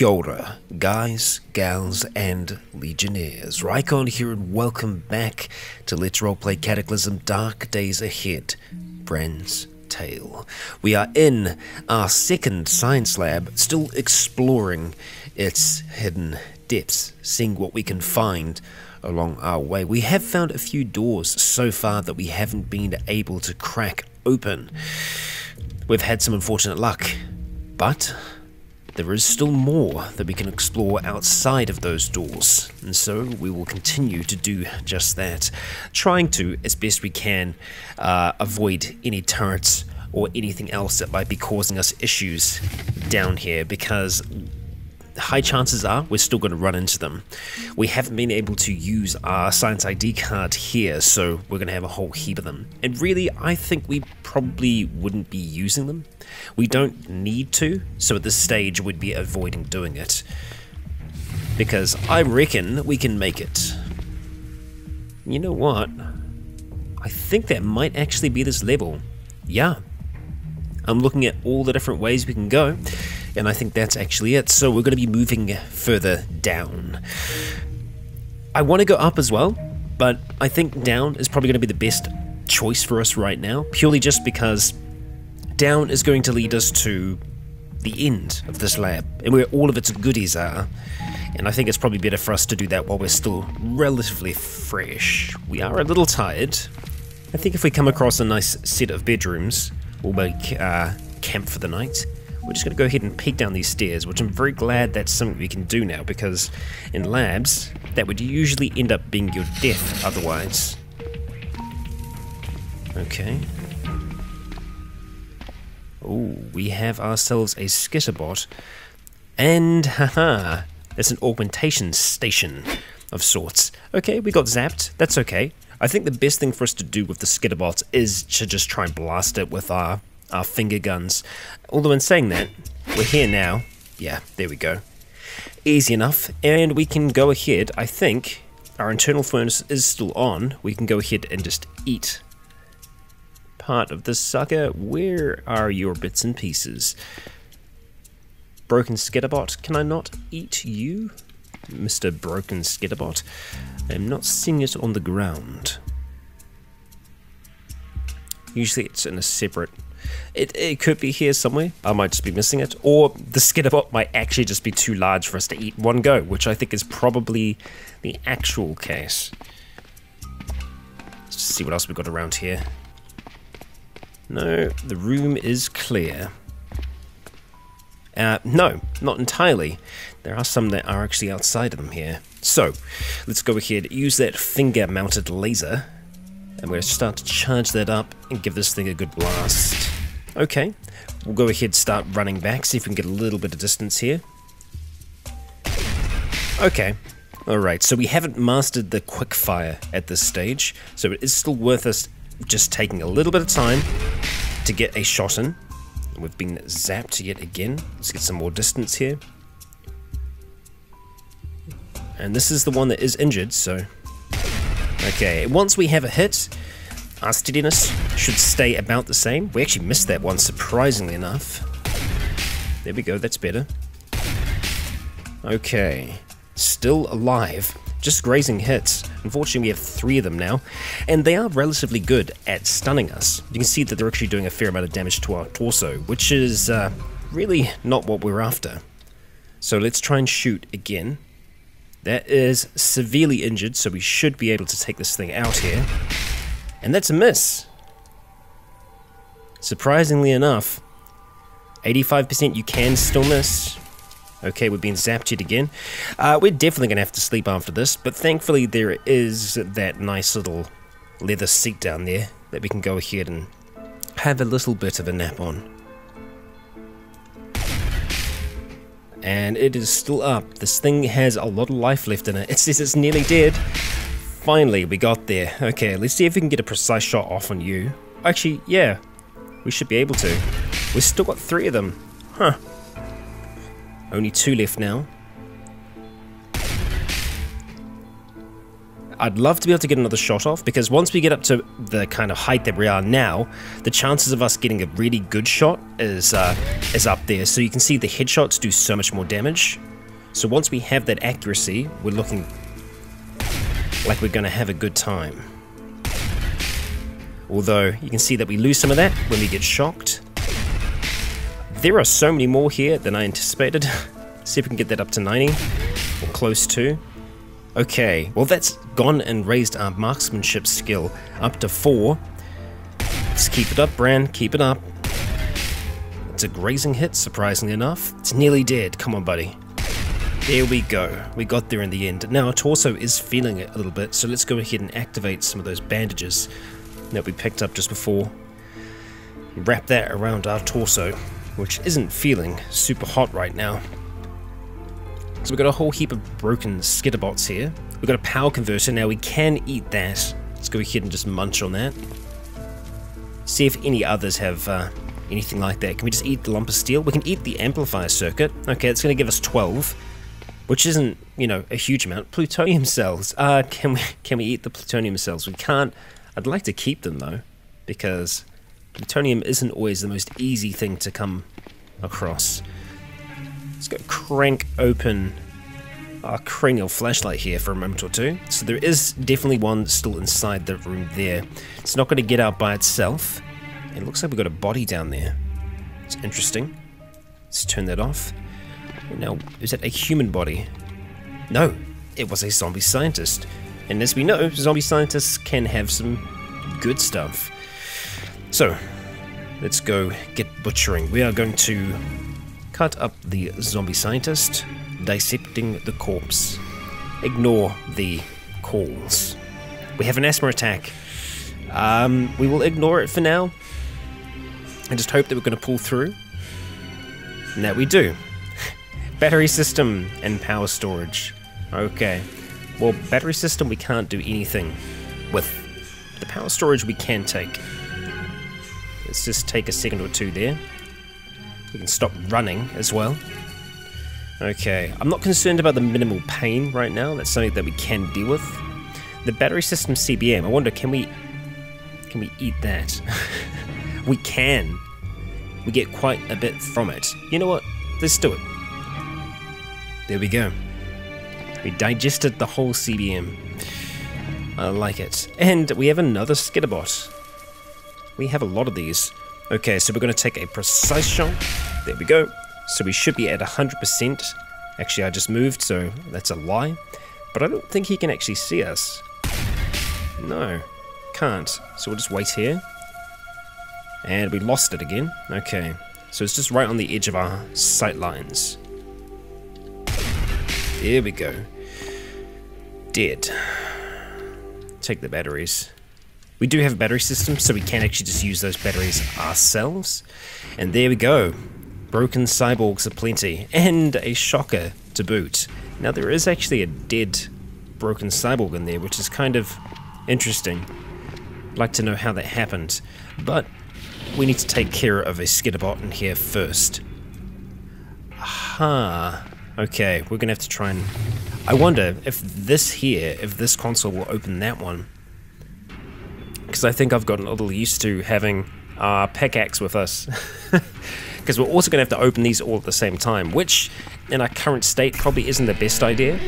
Kia ora, guys, gals, and legionnaires. Rycon here, and welcome back to Let's Roleplay Cataclysm Dark Days Ahead, Bran's Tale. We are in our second science lab, still exploring its hidden depths, seeing what we can find along our way. We have found a few doors so far that we haven't been able to crack open. We've had some unfortunate luck, but there is still more that we can explore outside of those doors, and so we will continue to do just that, trying to, as best we can, uh, avoid any turrets or anything else that might be causing us issues down here, because high chances are we're still going to run into them. We haven't been able to use our science ID card here, so we're going to have a whole heap of them. And really, I think we probably wouldn't be using them. We don't need to, so at this stage we'd be avoiding doing it. Because I reckon we can make it. You know what? I think that might actually be this level. Yeah. I'm looking at all the different ways we can go and I think that's actually it. So we're going to be moving further down. I want to go up as well, but I think down is probably going to be the best choice for us right now, purely just because down is going to lead us to the end of this lab and where all of its goodies are. And I think it's probably better for us to do that while we're still relatively fresh. We are a little tired. I think if we come across a nice set of bedrooms, we'll make uh, camp for the night. We're just going to go ahead and peek down these stairs, which I'm very glad that's something we can do now, because in labs, that would usually end up being your death otherwise. Okay. Oh, we have ourselves a skitterbot. And, haha, there's an augmentation station of sorts. Okay, we got zapped. That's okay. I think the best thing for us to do with the skitterbot is to just try and blast it with our our finger guns. Although in saying that, we're here now. Yeah, there we go. Easy enough, and we can go ahead, I think, our internal furnace is still on. We can go ahead and just eat part of the sucker. Where are your bits and pieces? Broken Skitterbot, can I not eat you? Mr. Broken Skitterbot. I'm not seeing it on the ground. Usually it's in a separate it, it could be here somewhere. I might just be missing it. Or the skitterbot might actually just be too large for us to eat one go, which I think is probably the actual case. Let's see what else we've got around here. No, the room is clear. Uh, no, not entirely. There are some that are actually outside of them here. So, let's go ahead, use that finger-mounted laser, and we're going to start to charge that up and give this thing a good blast. Okay, we'll go ahead start running back, see if we can get a little bit of distance here. Okay, alright, so we haven't mastered the quick fire at this stage, so it is still worth us just taking a little bit of time to get a shot in. We've been zapped yet again. Let's get some more distance here. And this is the one that is injured, so... Okay, once we have a hit, our steadiness should stay about the same. We actually missed that one, surprisingly enough. There we go, that's better. Okay, still alive. Just grazing hits. Unfortunately, we have three of them now, and they are relatively good at stunning us. You can see that they're actually doing a fair amount of damage to our torso, which is uh, really not what we're after. So let's try and shoot again. That is severely injured, so we should be able to take this thing out here. And that's a miss. Surprisingly enough, 85% you can still miss. Okay, we've been zapped yet again. Uh, we're definitely going to have to sleep after this, but thankfully there is that nice little leather seat down there that we can go ahead and have a little bit of a nap on. And it is still up. This thing has a lot of life left in it. It says it's nearly dead. Finally, we got there. Okay, let's see if we can get a precise shot off on you. Actually, yeah, we should be able to. We've still got three of them. Huh. Only two left now. I'd love to be able to get another shot off because once we get up to the kind of height that we are now, the chances of us getting a really good shot is uh, is up there. So you can see the headshots do so much more damage. So once we have that accuracy, we're looking like we're going to have a good time. Although you can see that we lose some of that when we get shocked. There are so many more here than I anticipated. See if we can get that up to 90 or close to. Okay, well that's gone and raised our marksmanship skill up to 4. Let's keep it up, Bran, keep it up. It's a grazing hit, surprisingly enough. It's nearly dead, come on buddy. There we go, we got there in the end. Now our torso is feeling it a little bit, so let's go ahead and activate some of those bandages that we picked up just before. Wrap that around our torso, which isn't feeling super hot right now. So we've got a whole heap of broken skitterbots here. We've got a power converter, now we can eat that. Let's go ahead and just munch on that. See if any others have uh, anything like that. Can we just eat the lump of steel? We can eat the amplifier circuit. Okay, it's going to give us 12, which isn't, you know, a huge amount. Plutonium cells. Uh, can we can we eat the plutonium cells? We can't. I'd like to keep them though, because plutonium isn't always the most easy thing to come across. Let's go crank open our cranial flashlight here for a moment or two. So there is definitely one still inside the room there. It's not going to get out by itself. It looks like we've got a body down there. It's interesting. Let's turn that off. Now, is that a human body? No, it was a zombie scientist. And as we know, zombie scientists can have some good stuff. So, let's go get butchering. We are going to cut up the zombie scientist, dissecting the corpse. Ignore the calls. We have an asthma attack. Um, we will ignore it for now. And just hope that we're going to pull through. And that we do. Battery system and power storage. Okay. Well, battery system we can't do anything with. The power storage we can take. Let's just take a second or two there. We can stop running as well. Okay, I'm not concerned about the minimal pain right now. That's something that we can deal with. The battery system CBM, I wonder, can we... Can we eat that? we can. We get quite a bit from it. You know what? Let's do it. There we go. We digested the whole CBM. I like it. And we have another skitterbot. We have a lot of these. Okay, so we're going to take a precise shot. There we go. So we should be at 100%. Actually, I just moved, so that's a lie. But I don't think he can actually see us. No, can't. So we'll just wait here. And we lost it again. Okay, so it's just right on the edge of our sight lines. There we go. Dead. Take the batteries. We do have a battery system, so we can actually just use those batteries ourselves. And there we go. Broken cyborgs aplenty, and a shocker to boot. Now there is actually a dead broken cyborg in there, which is kind of interesting. I'd like to know how that happened. But we need to take care of a skitterbot in here first. Aha. Okay, we're gonna have to try and... I wonder if this here, if this console will open that one because I think I've gotten a little used to having our pickaxe with us. Because we're also going to have to open these all at the same time, which in our current state probably isn't the best idea.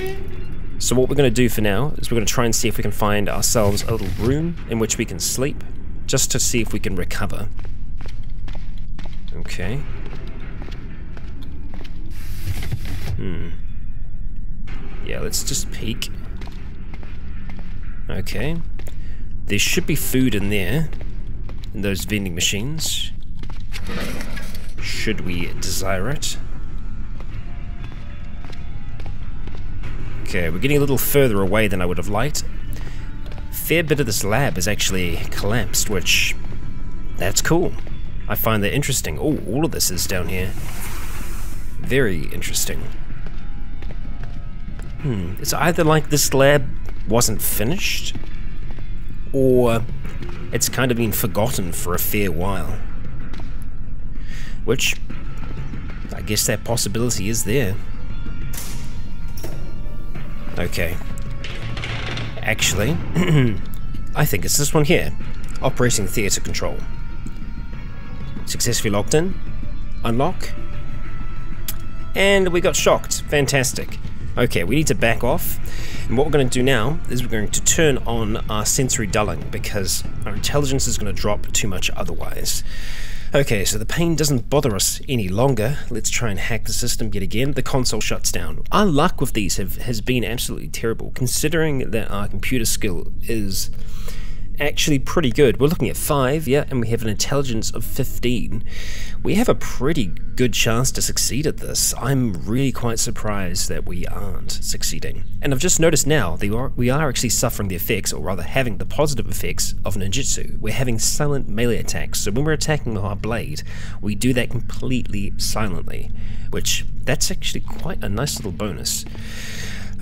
So what we're going to do for now is we're going to try and see if we can find ourselves a little room in which we can sleep, just to see if we can recover. Okay. Hmm. Yeah, let's just peek. Okay. There should be food in there, in those vending machines. Should we desire it? Okay, we're getting a little further away than I would have liked. Fair bit of this lab is actually collapsed, which... That's cool. I find that interesting. Oh, all of this is down here. Very interesting. Hmm, it's either like this lab wasn't finished, or it's kind of been forgotten for a fair while. Which, I guess that possibility is there. Okay. Actually, I think it's this one here. Operating Theatre Control. Successfully logged in. Unlock. And we got shocked. Fantastic. Okay, we need to back off. And what we're going to do now is we're going to turn on our sensory dulling because our intelligence is going to drop too much otherwise. Okay, so the pain doesn't bother us any longer. Let's try and hack the system yet again. The console shuts down. Our luck with these have, has been absolutely terrible, considering that our computer skill is actually pretty good. We're looking at 5, yeah, and we have an intelligence of 15. We have a pretty good chance to succeed at this. I'm really quite surprised that we aren't succeeding. And I've just noticed now that we are actually suffering the effects, or rather having the positive effects, of ninjutsu. We're having silent melee attacks, so when we're attacking with our blade, we do that completely silently, which that's actually quite a nice little bonus.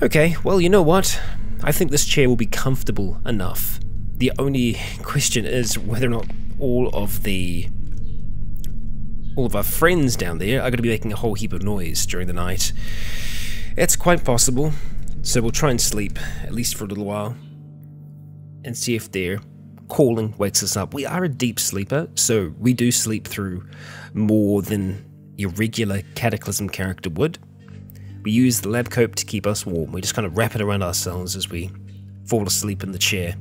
Okay, well, you know what? I think this chair will be comfortable enough the only question is whether or not all of the all of our friends down there are going to be making a whole heap of noise during the night. It's quite possible, so we'll try and sleep, at least for a little while, and see if their calling wakes us up. We are a deep sleeper, so we do sleep through more than your regular Cataclysm character would. We use the lab coat to keep us warm. We just kind of wrap it around ourselves as we fall asleep in the chair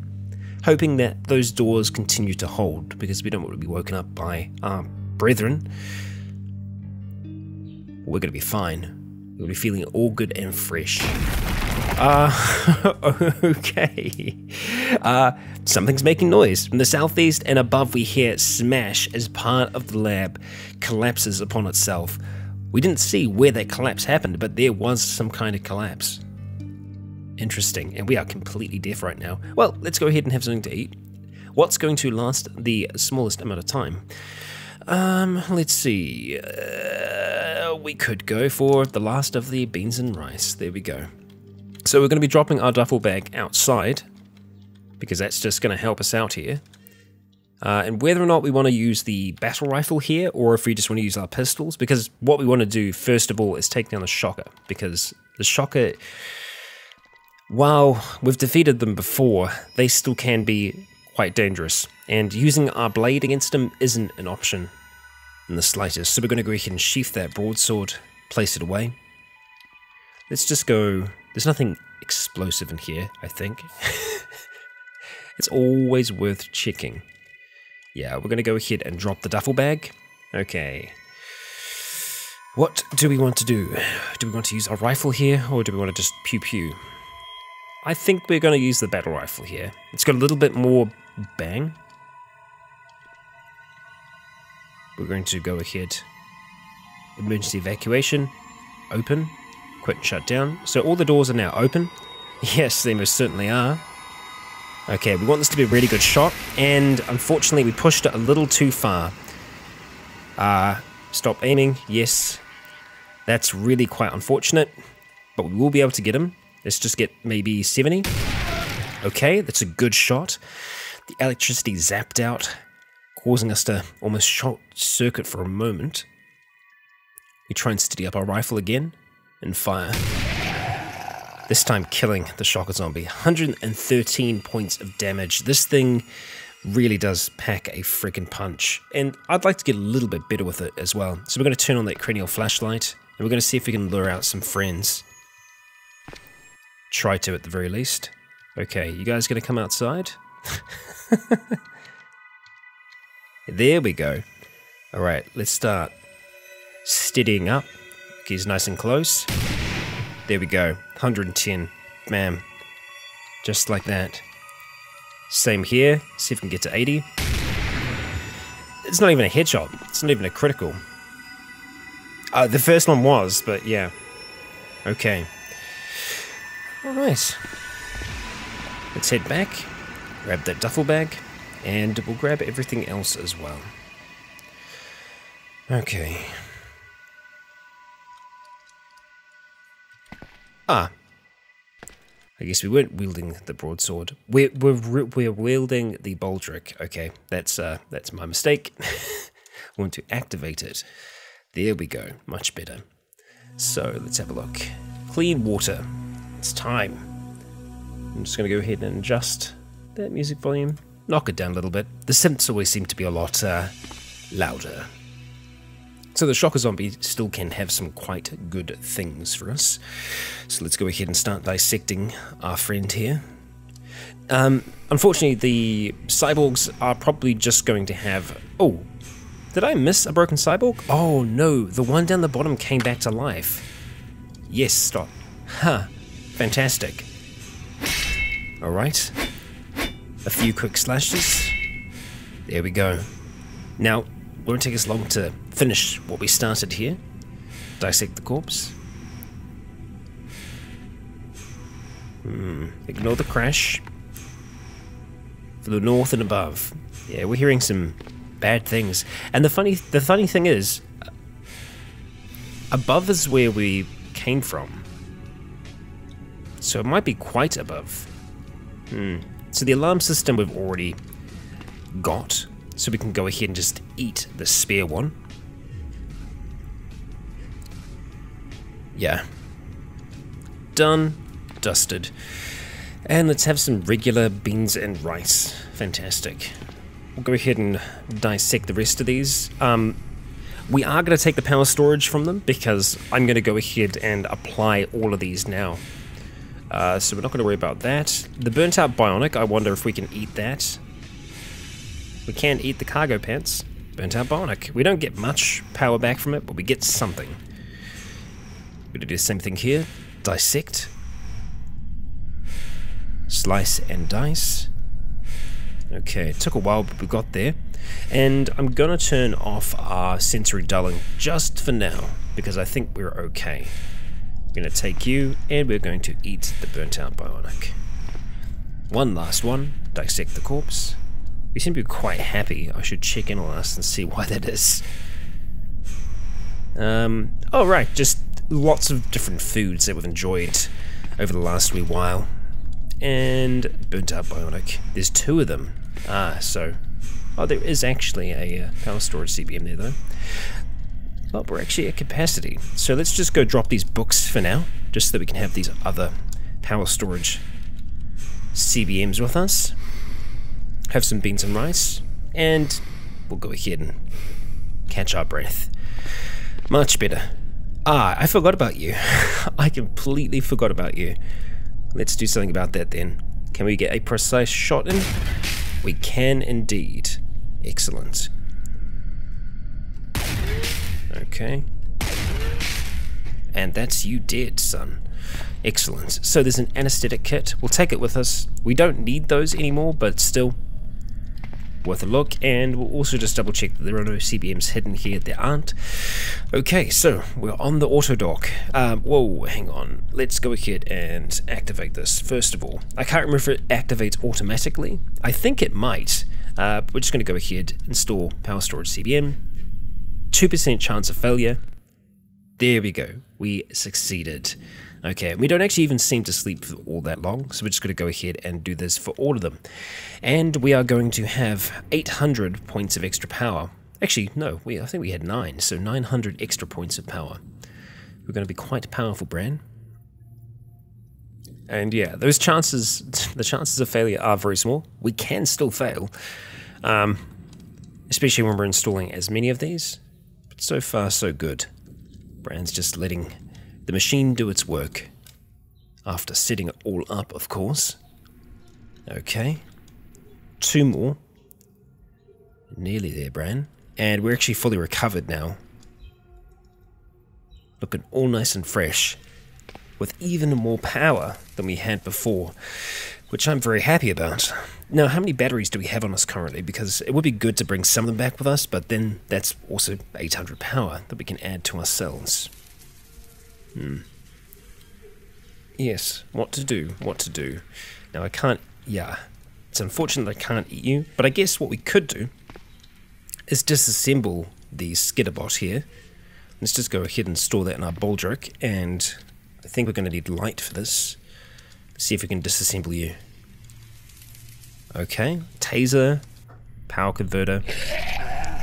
hoping that those doors continue to hold because we don't want to be woken up by our brethren. We're going to be fine. We'll be feeling all good and fresh. Uh, okay. Uh, something's making noise. From the southeast and above, we hear smash as part of the lab collapses upon itself. We didn't see where that collapse happened, but there was some kind of collapse. Interesting. And we are completely deaf right now. Well, let's go ahead and have something to eat. What's going to last the smallest amount of time? Um, let's see. Uh, we could go for the last of the beans and rice. There we go. So we're going to be dropping our duffel bag outside because that's just going to help us out here. Uh, and whether or not we want to use the battle rifle here or if we just want to use our pistols because what we want to do first of all is take down the shocker because the shocker while we've defeated them before, they still can be quite dangerous, and using our blade against them isn't an option in the slightest. So we're going to go ahead and sheath that broadsword, place it away. Let's just go... There's nothing explosive in here, I think. it's always worth checking. Yeah, we're going to go ahead and drop the duffel bag. Okay. What do we want to do? Do we want to use our rifle here, or do we want to just pew-pew? I think we're going to use the battle rifle here. It's got a little bit more bang. We're going to go ahead. Emergency evacuation. Open. Quit shut down. So all the doors are now open. Yes, they most certainly are. Okay, we want this to be a really good shot, and unfortunately we pushed it a little too far. Uh, stop aiming, yes. That's really quite unfortunate, but we will be able to get him. Let's just get maybe 70. Okay, that's a good shot. The electricity zapped out, causing us to almost short circuit for a moment. We try and steady up our rifle again and fire. This time killing the shocker zombie. 113 points of damage. This thing really does pack a freaking punch. And I'd like to get a little bit better with it as well. So we're going to turn on that cranial flashlight and we're going to see if we can lure out some friends. Try to at the very least. Okay, you guys gonna come outside? there we go. Alright, let's start steadying up. He's nice and close. There we go. 110. Bam. Just like that. Same here. See if we can get to 80. It's not even a headshot. It's not even a critical. Uh, the first one was, but yeah. Okay. All right. Let's head back, grab that duffel bag, and we'll grab everything else as well. Okay. Ah. I guess we weren't wielding the broadsword. We're, we're, we're wielding the baldric. Okay, that's, uh, that's my mistake. Want to activate it. There we go. Much better. So, let's have a look. Clean water. It's time. I'm just going to go ahead and adjust that music volume, knock it down a little bit. The synths always seem to be a lot uh, louder. So the Shocker Zombie still can have some quite good things for us. So let's go ahead and start dissecting our friend here. Um, unfortunately, the cyborgs are probably just going to have... Oh, did I miss a broken cyborg? Oh no, the one down the bottom came back to life. Yes, stop. Huh, fantastic. Alright. A few quick slashes. There we go. Now, won't take us long to finish what we started here. Dissect the corpse. Hmm, ignore the crash. For the north and above. Yeah, we're hearing some bad things. And the funny the funny thing is above is where we came from. So it might be quite above. Hmm. So the alarm system we've already got. So we can go ahead and just eat the spare one. Yeah. Done. Dusted. And let's have some regular beans and rice. Fantastic. We'll go ahead and dissect the rest of these. Um, we are going to take the power storage from them because I'm going to go ahead and apply all of these now. Uh, so we're not going to worry about that. The burnt out bionic, I wonder if we can eat that. We can eat the cargo pants. Burnt out bionic. We don't get much power back from it, but we get something. We're going to do the same thing here. Dissect. Slice and dice. Okay, it took a while, but we got there. And I'm going to turn off our sensory dulling just for now, because I think we're okay. We're going to take you, and we're going to eat the burnt out bionic. One last one, dissect the corpse. We seem to be quite happy. I should check in on us and see why that is. Um, oh right, just lots of different foods that we've enjoyed over the last wee while. And burnt out bionic. There's two of them. Ah, so... Oh, there is actually a uh, power storage CBM there though. Well, we're actually at capacity. So let's just go drop these books for now, just so that we can have these other power storage CBMs with us. Have some beans and rice, and we'll go ahead and catch our breath. Much better. Ah, I forgot about you. I completely forgot about you. Let's do something about that then. Can we get a precise shot in? We can indeed. Excellent. Okay. And that's you dead, son. Excellent. So there's an anesthetic kit. We'll take it with us. We don't need those anymore, but still worth a look. And we'll also just double check that there are no CBMs hidden here. There aren't. Okay, so we're on the Autodoc. Um, whoa, hang on. Let's go ahead and activate this. First of all, I can't remember if it activates automatically. I think it might. Uh, we're just going to go ahead, and install Power Storage CBM, 2% chance of failure. There we go. We succeeded. Okay, we don't actually even seem to sleep for all that long, so we're just going to go ahead and do this for all of them. And we are going to have 800 points of extra power. Actually, no, we I think we had 9, so 900 extra points of power. We're going to be quite powerful, Bran. And yeah, those chances, the chances of failure are very small. We can still fail, um, especially when we're installing as many of these. So far, so good. Bran's just letting the machine do its work. After setting it all up, of course. Okay. Two more. Nearly there, Bran. And we're actually fully recovered now. Looking all nice and fresh. With even more power than we had before. Which I'm very happy about. Now, how many batteries do we have on us currently? Because it would be good to bring some of them back with us, but then that's also 800 power that we can add to our cells. Hmm. Yes, what to do, what to do. Now, I can't, yeah, it's unfortunate I can't eat you, but I guess what we could do is disassemble the skitterbot here. Let's just go ahead and store that in our baldric, and I think we're going to need light for this. See if we can disassemble you. Okay, taser, power converter.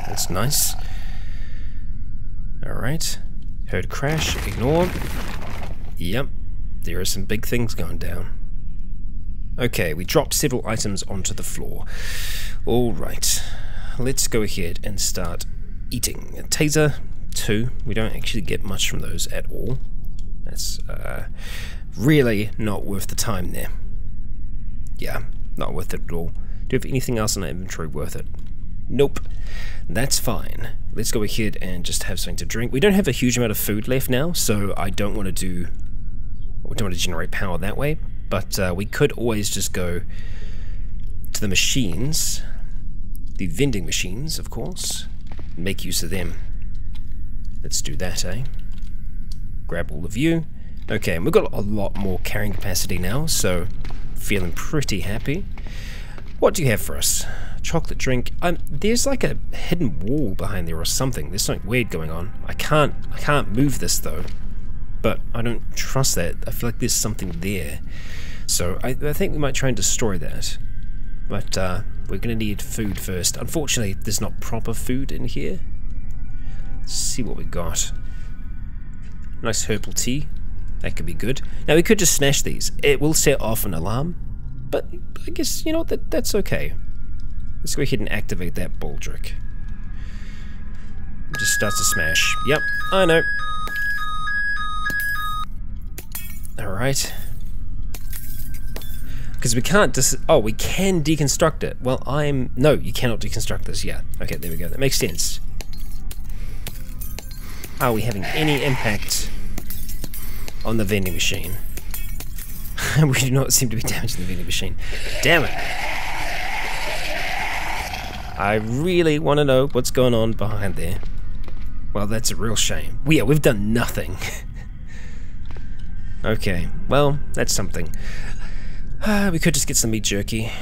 That's nice. Alright. Heard crash, ignore. Yep, there are some big things going down. Okay, we dropped several items onto the floor. Alright, let's go ahead and start eating. Taser, two. We don't actually get much from those at all. That's uh, really not worth the time there. Yeah, not worth it at all. Do you have anything else in our inventory worth it? Nope. That's fine. Let's go ahead and just have something to drink. We don't have a huge amount of food left now, so I don't want to do... I don't want to generate power that way, but uh, we could always just go to the machines, the vending machines, of course, make use of them. Let's do that, eh? Grab all of you. Okay, we've got a lot more carrying capacity now, so feeling pretty happy. What do you have for us? Chocolate drink. Um, there's like a hidden wall behind there or something. There's something weird going on. I can't, I can't move this though. But I don't trust that. I feel like there's something there. So I, I think we might try and destroy that. But uh, we're going to need food first. Unfortunately, there's not proper food in here. Let's see what we got. Nice herbal tea. That could be good. Now we could just smash these. It will set off an alarm, but I guess, you know, that that's okay. Let's go ahead and activate that Baldric. Just starts to smash. Yep, I know. Alright. Because we can't dis- oh, we can deconstruct it. Well, I'm- no, you cannot deconstruct this, yeah. Okay, there we go, that makes sense. Are we having any impact on the vending machine? we do not seem to be damaging the vending machine. Damn it! I really want to know what's going on behind there. Well, that's a real shame. We, yeah, we've done nothing. okay, well, that's something. Uh, we could just get some meat jerky.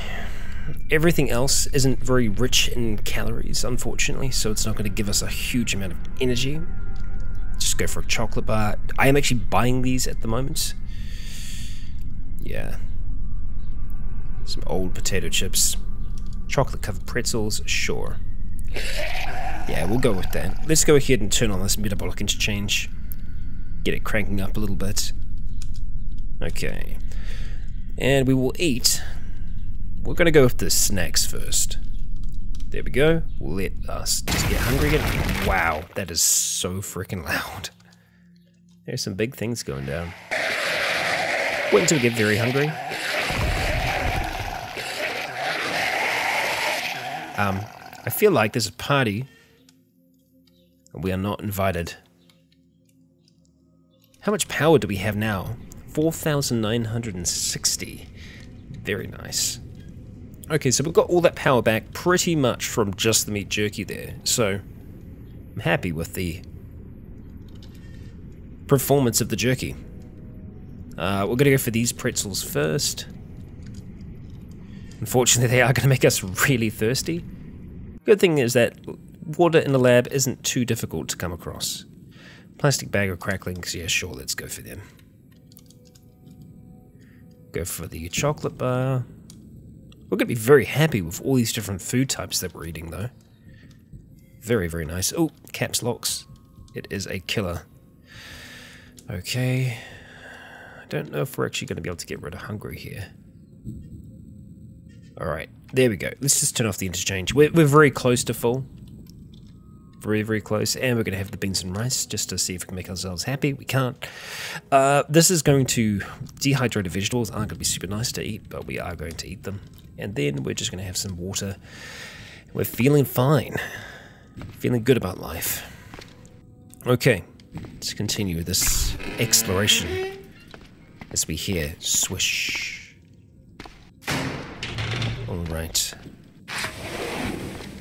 Everything else isn't very rich in calories, unfortunately, so it's not going to give us a huge amount of energy. Just go for a chocolate bar. I am actually buying these at the moment. Yeah. Some old potato chips. Chocolate covered pretzels, sure. Yeah, we'll go with that. Let's go ahead and turn on this metabolic interchange. Get it cranking up a little bit. Okay. And we will eat. We're going to go with the snacks first. There we go. Let us just get hungry again. Wow, that is so freaking loud. There's some big things going down. Wait until we get very hungry. Um, I feel like there's a party. And we are not invited. How much power do we have now? 4,960. Very nice. Okay, so we've got all that power back pretty much from just the meat jerky there. So, I'm happy with the performance of the jerky. Uh, we're going to go for these pretzels first. Unfortunately, they are going to make us really thirsty. Good thing is that water in the lab isn't too difficult to come across. Plastic bag of cracklings, yeah, sure, let's go for them. Go for the chocolate bar. We're going to be very happy with all these different food types that we're eating, though. Very, very nice. Oh, caps locks. It is a killer. Okay. I don't know if we're actually going to be able to get rid of hungry here. Alright, there we go. Let's just turn off the interchange. We're, we're very close to full. Very, very close. And we're going to have the beans and rice just to see if we can make ourselves happy. We can't. Uh, this is going to... Dehydrated vegetables aren't going to be super nice to eat, but we are going to eat them. And then we're just going to have some water. We're feeling fine. Feeling good about life. Okay, let's continue this exploration as we hear swish. Alright.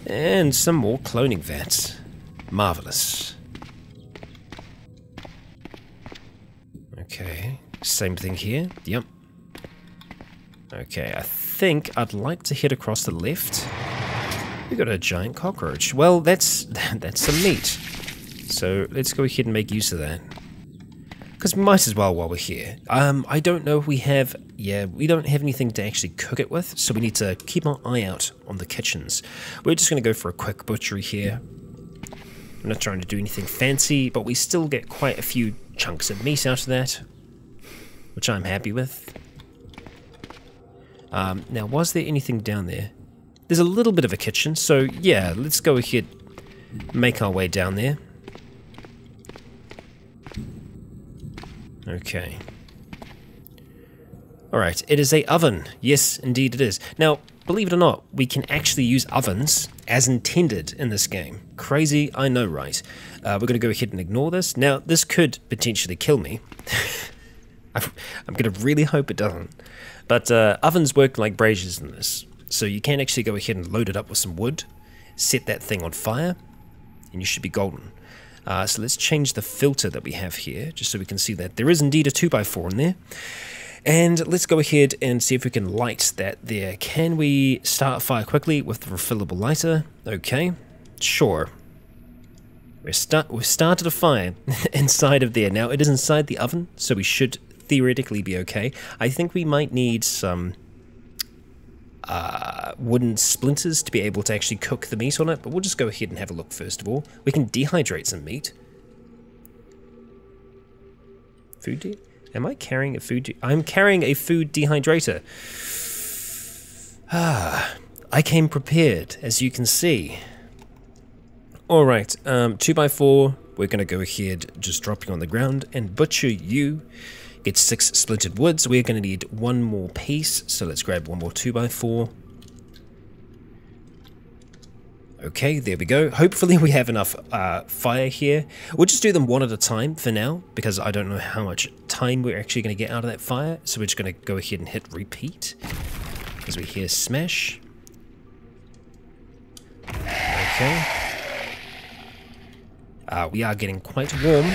And some more cloning vats. Marvelous. Okay, same thing here. Yep. Okay, I think I'd like to head across the left. We got a giant cockroach. Well, that's that's some meat. So let's go ahead and make use of that. Because we might as well while we're here. Um, I don't know if we have... Yeah, we don't have anything to actually cook it with, so we need to keep our eye out on the kitchens. We're just going to go for a quick butchery here. I'm not trying to do anything fancy, but we still get quite a few chunks of meat out of that, which I'm happy with. Um, now, was there anything down there? There's a little bit of a kitchen, so yeah, let's go ahead, make our way down there. Okay. Alright, it is a oven. Yes, indeed it is. Now, believe it or not, we can actually use ovens as intended in this game. Crazy, I know, right? Uh, we're going to go ahead and ignore this. Now, this could potentially kill me. I'm going to really hope it doesn't. But uh, ovens work like braziers in this. So you can actually go ahead and load it up with some wood, set that thing on fire, and you should be golden. Uh, so let's change the filter that we have here, just so we can see that there is indeed a 2x4 in there. And let's go ahead and see if we can light that there. Can we start fire quickly with the refillable lighter? Okay, sure. We're start we've started a fire inside of there. Now it is inside the oven, so we should theoretically be okay. I think we might need some uh, wooden splinters to be able to actually cook the meat on it, but we'll just go ahead and have a look first of all. We can dehydrate some meat. Food de Am I carrying a food? I'm carrying a food dehydrator. Ah, I came prepared, as you can see. All right, um, two by four. We're gonna go ahead, just drop you on the ground and butcher you. Get six splintered woods. We're gonna need one more piece, so let's grab one more two by four. Okay, there we go. Hopefully we have enough uh, fire here. We'll just do them one at a time for now, because I don't know how much time we're actually going to get out of that fire. So we're just going to go ahead and hit repeat, as we hear smash. Okay. Uh, we are getting quite warm,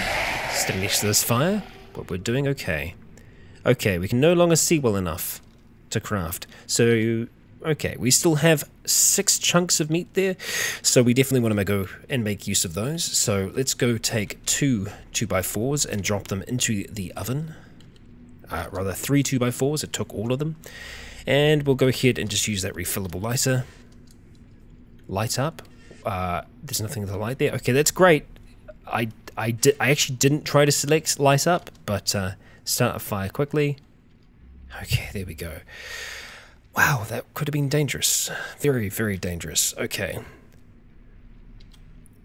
standing next to this fire, but we're doing okay. Okay, we can no longer see well enough to craft. So Okay, we still have six chunks of meat there, so we definitely want to go and make use of those. So let's go take two 2x4s and drop them into the oven. Uh, rather, three 2x4s, it took all of them. And we'll go ahead and just use that refillable lighter. Light up. Uh, there's nothing to light there. Okay, that's great. I, I, di I actually didn't try to select light up, but uh, start a fire quickly. Okay, there we go. Wow, that could have been dangerous. Very, very dangerous. Okay.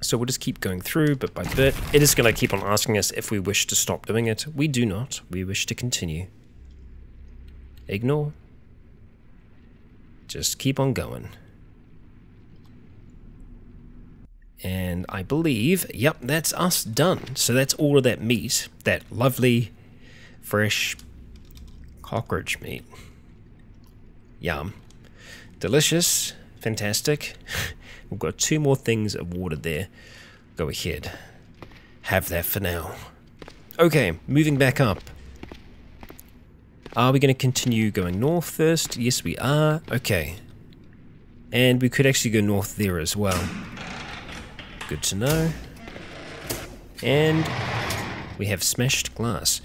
So we'll just keep going through bit by bit. It is going to keep on asking us if we wish to stop doing it. We do not. We wish to continue. Ignore. Just keep on going. And I believe, yep, that's us done. So that's all of that meat. That lovely, fresh cockroach meat. Yum. Delicious. Fantastic. We've got two more things of water there. Go ahead. Have that for now. Okay, moving back up. Are we going to continue going north first? Yes, we are. Okay. And we could actually go north there as well. Good to know. And we have smashed glass.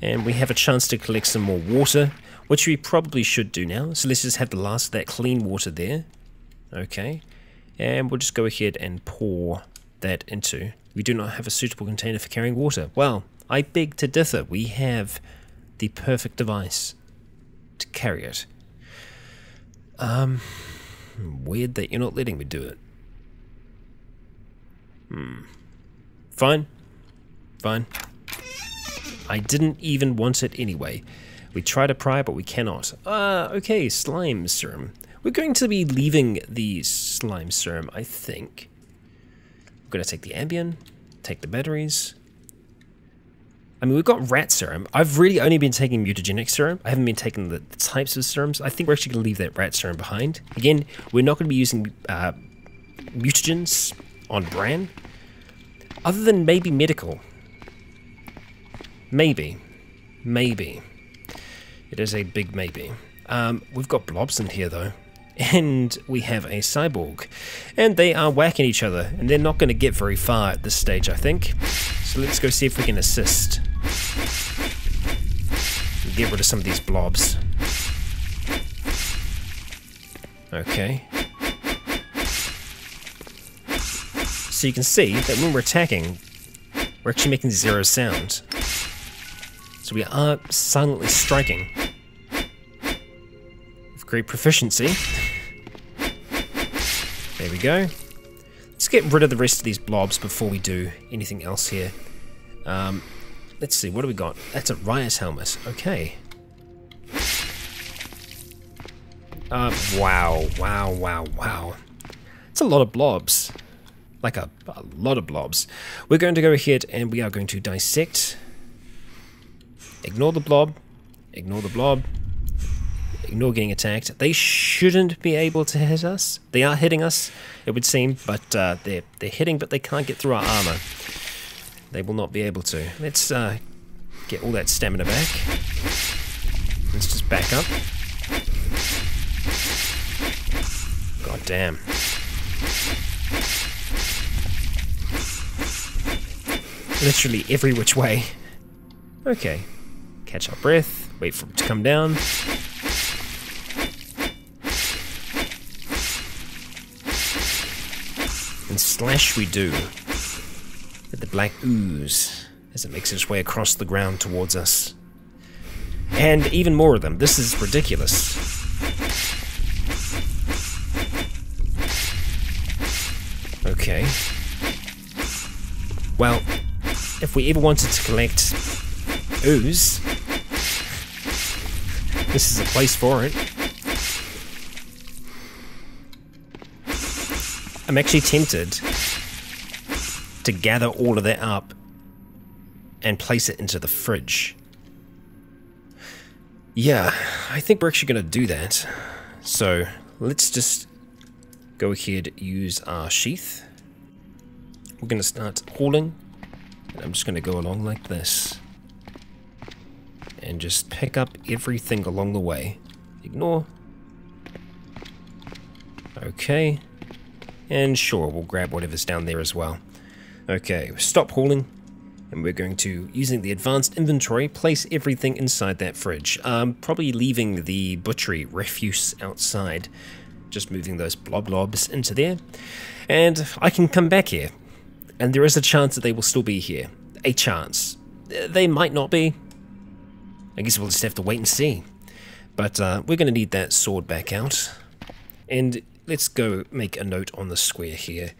And we have a chance to collect some more water which we probably should do now. So let's just have the last of that clean water there. Okay. And we'll just go ahead and pour that into. We do not have a suitable container for carrying water. Well, I beg to differ. We have the perfect device to carry it. Um, weird that you're not letting me do it. Hmm. Fine. Fine. I didn't even want it anyway. We try to pry, but we cannot. Uh, okay, slime serum. We're going to be leaving the slime serum, I think. We're going to take the Ambien, take the batteries. I mean, we've got rat serum. I've really only been taking mutagenic serum. I haven't been taking the, the types of serums. I think we're actually going to leave that rat serum behind. Again, we're not going to be using uh, mutagens on Bran. Other than maybe medical. Maybe. Maybe. It is a big maybe. Um, we've got blobs in here though. And we have a cyborg. And they are whacking each other. And they're not going to get very far at this stage, I think. So let's go see if we can assist. Get rid of some of these blobs. Okay. So you can see that when we're attacking, we're actually making zero sound. So we are silently striking With great proficiency. There we go. Let's get rid of the rest of these blobs before we do anything else here. Um, let's see, what do we got? That's a riot helmet. Okay. Uh, wow, wow, wow, wow. It's a lot of blobs. Like a, a lot of blobs. We're going to go ahead and we are going to dissect. Ignore the blob. Ignore the blob. Ignore getting attacked. They shouldn't be able to hit us. They are hitting us, it would seem, but uh, they're, they're hitting, but they can't get through our armor. They will not be able to. Let's uh, get all that stamina back. Let's just back up. God damn. Literally every which way. Okay. Catch our breath, wait for it to come down. And slash we do. With the black ooze as it makes its way across the ground towards us. And even more of them. This is ridiculous. Okay. Well, if we ever wanted to collect ooze, this is a place for it. I'm actually tempted to gather all of that up and place it into the fridge. Yeah, I think we're actually going to do that. So let's just go ahead use our sheath. We're going to start hauling. And I'm just going to go along like this. And just pick up everything along the way. Ignore. Okay. And sure, we'll grab whatever's down there as well. Okay, stop hauling. And we're going to, using the advanced inventory, place everything inside that fridge. Um, probably leaving the butchery refuse outside. Just moving those blob blobs into there. And I can come back here. And there is a chance that they will still be here. A chance. They might not be. I guess we'll just have to wait and see. But uh, we're going to need that sword back out. And let's go make a note on the square here.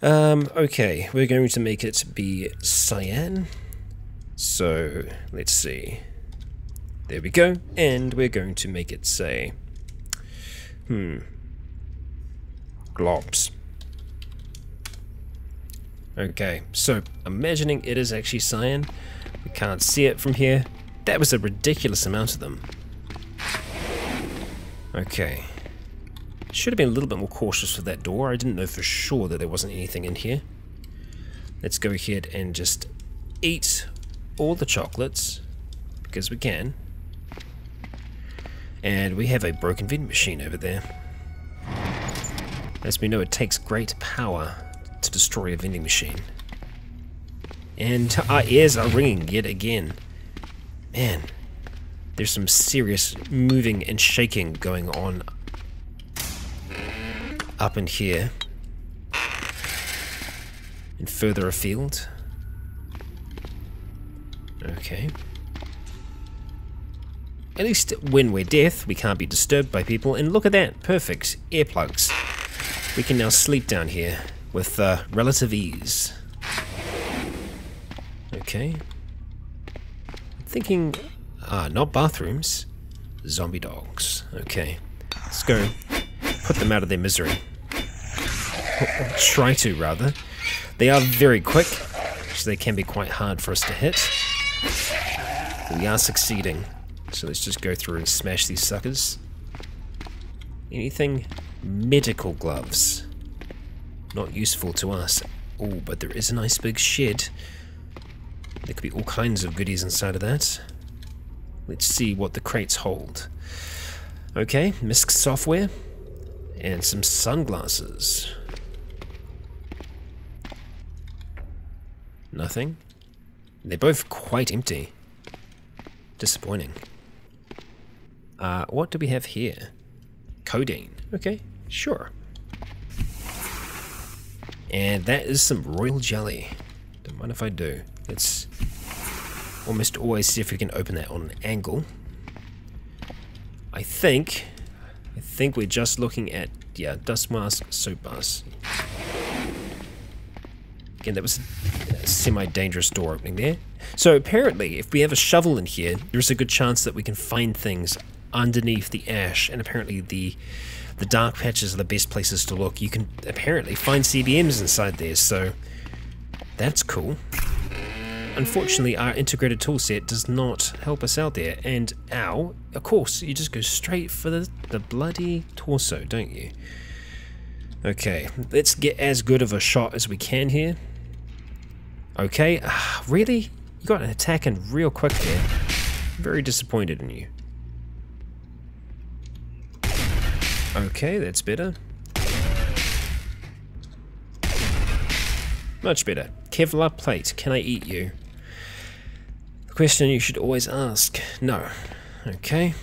Um, okay, we're going to make it be cyan. So, let's see. There we go. And we're going to make it say, hmm, globs. Okay, so imagining it is actually cyan. We can't see it from here. That was a ridiculous amount of them. Okay. Should have been a little bit more cautious with that door. I didn't know for sure that there wasn't anything in here. Let's go ahead and just eat all the chocolates, because we can. And we have a broken vending machine over there. As we know, it takes great power to destroy a vending machine. And our ears are ringing yet again. Man, there's some serious moving and shaking going on up in here. And further afield. Okay. At least when we're deaf, we can't be disturbed by people. And look at that, perfect. Earplugs. We can now sleep down here with uh, relative ease. Okay. I'm thinking, ah, not bathrooms, zombie dogs. Okay, let's go put them out of their misery. Or try to, rather. They are very quick, so they can be quite hard for us to hit. we are succeeding. So let's just go through and smash these suckers. Anything? Medical gloves. Not useful to us. Oh, but there is a nice big shed. There could be all kinds of goodies inside of that. Let's see what the crates hold. Okay, MISC software. And some sunglasses. Nothing. They're both quite empty. Disappointing. Uh, what do we have here? Codeine. Okay, sure. And that is some royal jelly. Don't mind if I do. Let's almost always see if we can open that on an angle. I think I think we're just looking at, yeah, dust mask, soap bars. Again, that was a semi-dangerous door opening there. So apparently, if we have a shovel in here, there's a good chance that we can find things underneath the ash, and apparently the the dark patches are the best places to look. You can apparently find CBMs inside there, so that's cool. Unfortunately, our integrated toolset does not help us out there, and ow, of course, you just go straight for the, the bloody torso, don't you? Okay, let's get as good of a shot as we can here. Okay, uh, really? You got an attack in real quick there. Very disappointed in you. Okay, that's better. Much better. Kevlar plate, can I eat you? The question you should always ask. No. Okay.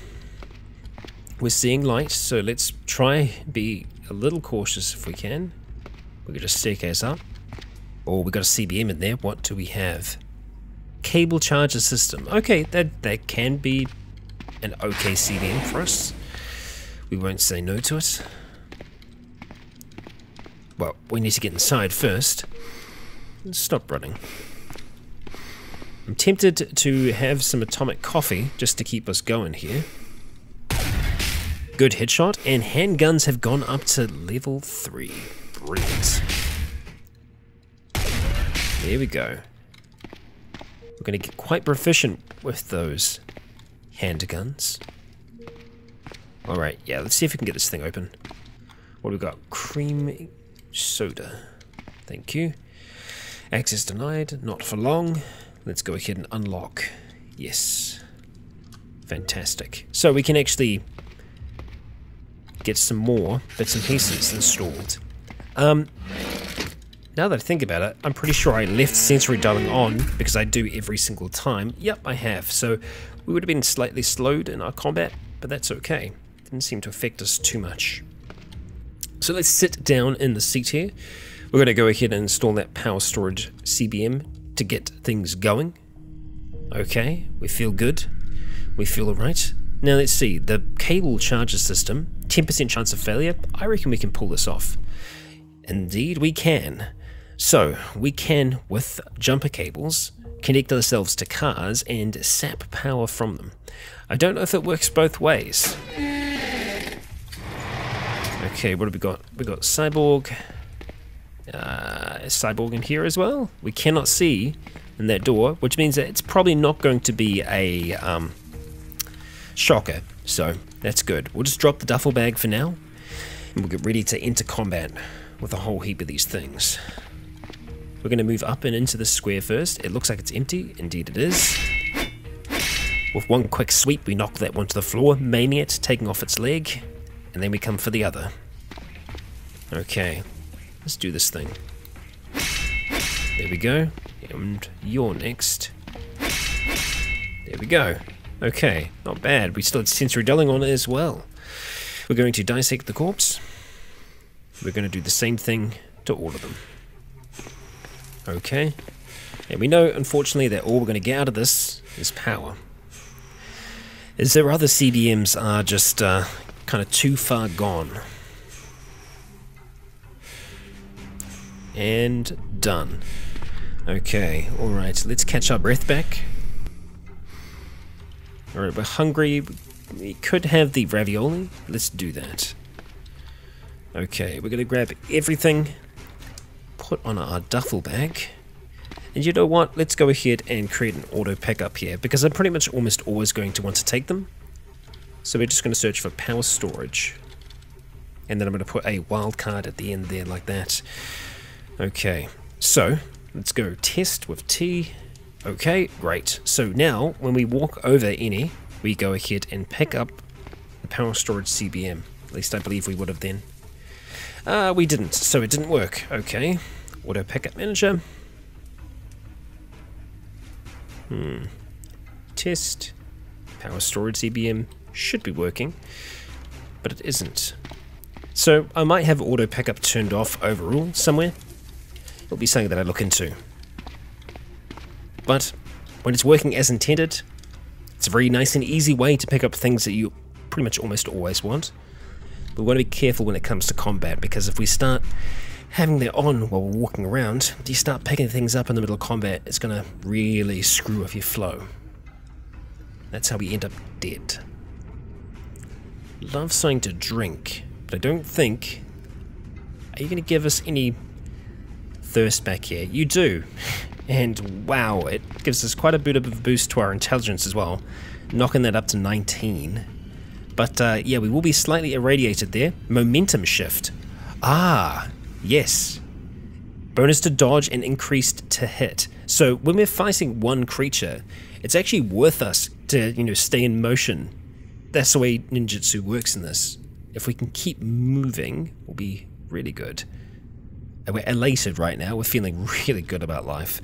We're seeing light, so let's try be a little cautious if we can. We got a staircase up. Oh, we got a CBM in there. What do we have? Cable charger system. Okay, that that can be an okay CBM for us. We won't say no to it. Well, we need to get inside first. Stop running. I'm tempted to have some atomic coffee just to keep us going here. Good headshot, and handguns have gone up to level 3. Brilliant. There we go. We're going to get quite proficient with those handguns. Alright, yeah, let's see if we can get this thing open. What do we got? Cream soda. Thank you. Access denied, not for long. Let's go ahead and unlock. Yes. Fantastic. So we can actually get some more bits and pieces installed. Um, now that I think about it, I'm pretty sure I left sensory dulling on because I do every single time. Yep, I have. So we would have been slightly slowed in our combat, but that's okay. Didn't seem to affect us too much. So let's sit down in the seat here. We're going to go ahead and install that power storage CBM to get things going. Okay, we feel good. We feel alright. Now let's see, the cable charger system, 10% chance of failure. I reckon we can pull this off. Indeed we can. So, we can, with jumper cables, connect ourselves to cars and sap power from them. I don't know if it works both ways. Okay, what have we got? We've got Cyborg. Uh, Cyborg in here as well. We cannot see in that door, which means that it's probably not going to be a um, shocker. So that's good. We'll just drop the duffel bag for now, and we'll get ready to enter combat with a whole heap of these things. We're going to move up and into the square first. It looks like it's empty. Indeed it is. With one quick sweep, we knock that one to the floor, it, taking off its leg, and then we come for the other. Okay, let's do this thing. There we go. And you're next. There we go. Okay, not bad. We still had sensory dulling on it as well. We're going to dissect the corpse. We're going to do the same thing to all of them. Okay. And we know, unfortunately, that all we're going to get out of this is power. Is there other CBMs are just uh, kind of too far gone? And done. Okay, alright, let's catch our breath back. Alright, we're hungry. We could have the ravioli. Let's do that. Okay, we're to grab everything, put on our duffel bag. And you know what? Let's go ahead and create an auto pickup here because I'm pretty much almost always going to want to take them. So we're just going to search for power storage. And then I'm going to put a wildcard at the end there like that. Okay, so let's go test with T. Okay, great. So now when we walk over any, we go ahead and pick up the power storage CBM. At least I believe we would have then. Uh, we didn't, so it didn't work. Okay, auto pickup manager. Hmm. Test. Power storage CBM should be working, but it isn't. So I might have auto pickup turned off overall somewhere. It'll be something that I look into. But when it's working as intended, it's a very nice and easy way to pick up things that you pretty much almost always want. we want to be careful when it comes to combat because if we start having that on while we're walking around, if you start picking things up in the middle of combat, it's going to really screw up your flow. That's how we end up dead. Love something to drink, but I don't think... Are you going to give us any thirst back here? You do. And wow, it gives us quite a bit of a boost to our intelligence as well, knocking that up to 19. But uh, yeah, we will be slightly irradiated there. Momentum shift. Ah, yes. Bonus to dodge and increased to hit. So when we're fighting one creature, it's actually worth us to, you know, stay in motion. That's the way ninjutsu works in this. If we can keep moving, we'll be really good. We're elated right now. We're feeling really good about life.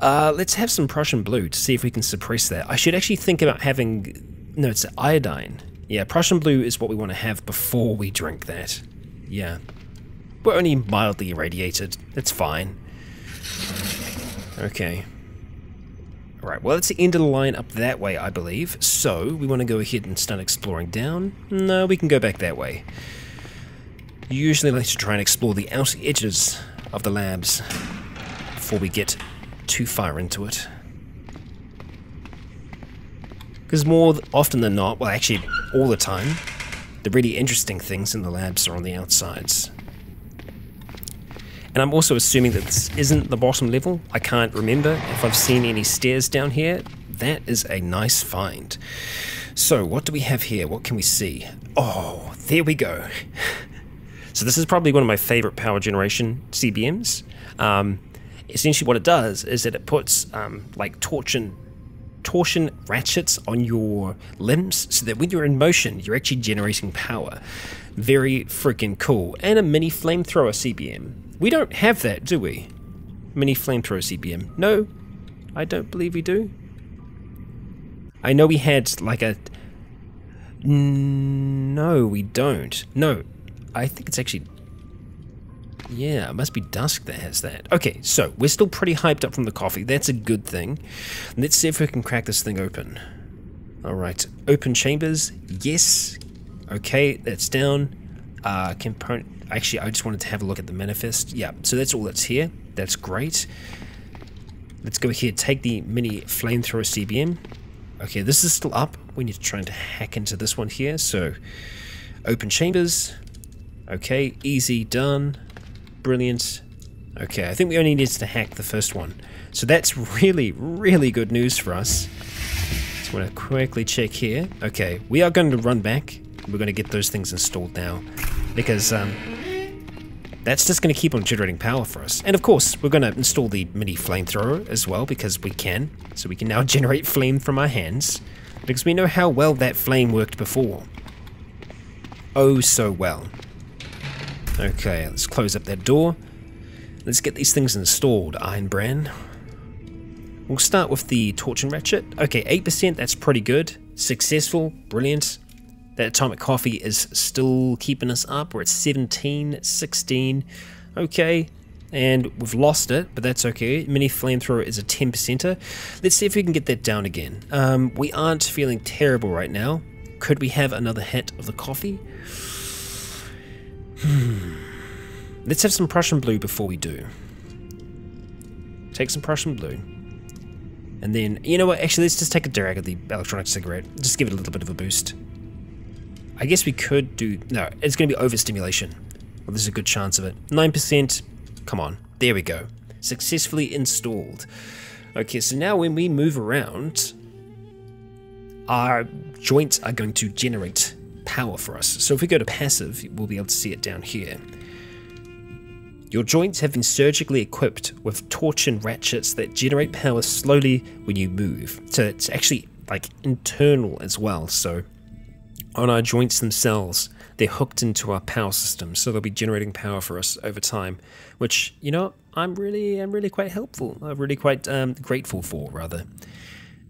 Uh, let's have some Prussian blue to see if we can suppress that. I should actually think about having... No, it's iodine. Yeah, Prussian blue is what we want to have before we drink that. Yeah. We're only mildly irradiated. That's fine. Okay. Alright, well, that's the end of the line up that way, I believe. So, we want to go ahead and start exploring down. No, we can go back that way. Usually I like to try and explore the outer edges of the labs before we get too far into it. Because more often than not, well actually all the time, the really interesting things in the labs are on the outsides. And I'm also assuming that this isn't the bottom level. I can't remember if I've seen any stairs down here. That is a nice find. So, what do we have here? What can we see? Oh, there we go. So this is probably one of my favorite power generation CBMs. Um, essentially, what it does is that it puts um, like torsion torsion ratchets on your limbs so that when you're in motion, you're actually generating power. Very freaking cool. And a mini flamethrower CBM. We don't have that, do we? Mini flamethrower CBM. No, I don't believe we do. I know we had like a. No, we don't. No, I think it's actually... Yeah, it must be Dusk that has that. Okay, so we're still pretty hyped up from the coffee. That's a good thing. Let's see if we can crack this thing open. Alright, open chambers. Yes. Okay, that's down. Uh, component... Actually, I just wanted to have a look at the manifest. Yeah, so that's all that's here. That's great. Let's go here, take the mini flamethrower CBM. Okay, this is still up. We need to try and hack into this one here. So, open chambers. Okay, easy, done. Brilliant. Okay, I think we only needed to hack the first one. So that's really, really good news for us. Just want to quickly check here. Okay, we are going to run back. We're going to get those things installed now. Because um, that's just going to keep on generating power for us. And of course, we're going to install the mini flamethrower as well because we can. So we can now generate flame from our hands. Because we know how well that flame worked before. Oh, so well. Okay, let's close up that door. Let's get these things installed, Ironbrand. We'll start with the torsion ratchet. Okay, 8%, that's pretty good. Successful, brilliant. That atomic coffee is still keeping us up. We're at 17, 16. Okay, and we've lost it, but that's okay. Mini flamethrower is a 10%er. Let's see if we can get that down again. Um, we aren't feeling terrible right now. Could we have another hit of the coffee? Hmm. Let's have some Prussian blue before we do. Take some Prussian blue. And then, you know what, actually let's just take a drag of the electronic cigarette. Just give it a little bit of a boost. I guess we could do... No, it's going to be overstimulation. Well, there's a good chance of it. 9%. Come on. There we go. Successfully installed. Okay, so now when we move around, our joints are going to generate power for us. So if we go to passive, we'll be able to see it down here. Your joints have been surgically equipped with torsion ratchets that generate power slowly when you move. So it's actually like internal as well. So on our joints themselves, they're hooked into our power system, so they'll be generating power for us over time. Which you know, I'm really, I'm really quite helpful. I'm really quite um, grateful for, rather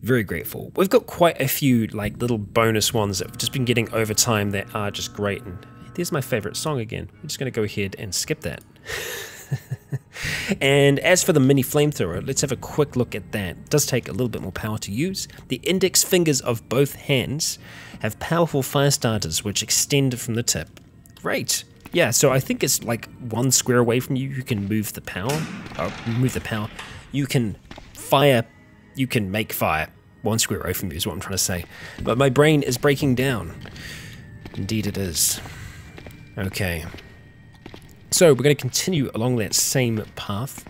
very grateful. We've got quite a few like little bonus ones that we've just been getting over time that are just great. And there's my favorite song again. I'm just going to go ahead and skip that. and as for the mini flamethrower, let's have a quick look at that. It does take a little bit more power to use. The index fingers of both hands have powerful fire starters which extend from the tip. Great. Yeah, so I think it's like one square away from you, you can move the power. Oh, move the power. You can fire, you can make fire. One square away from you is what I'm trying to say. But my brain is breaking down. Indeed it is. Okay. So we're going to continue along that same path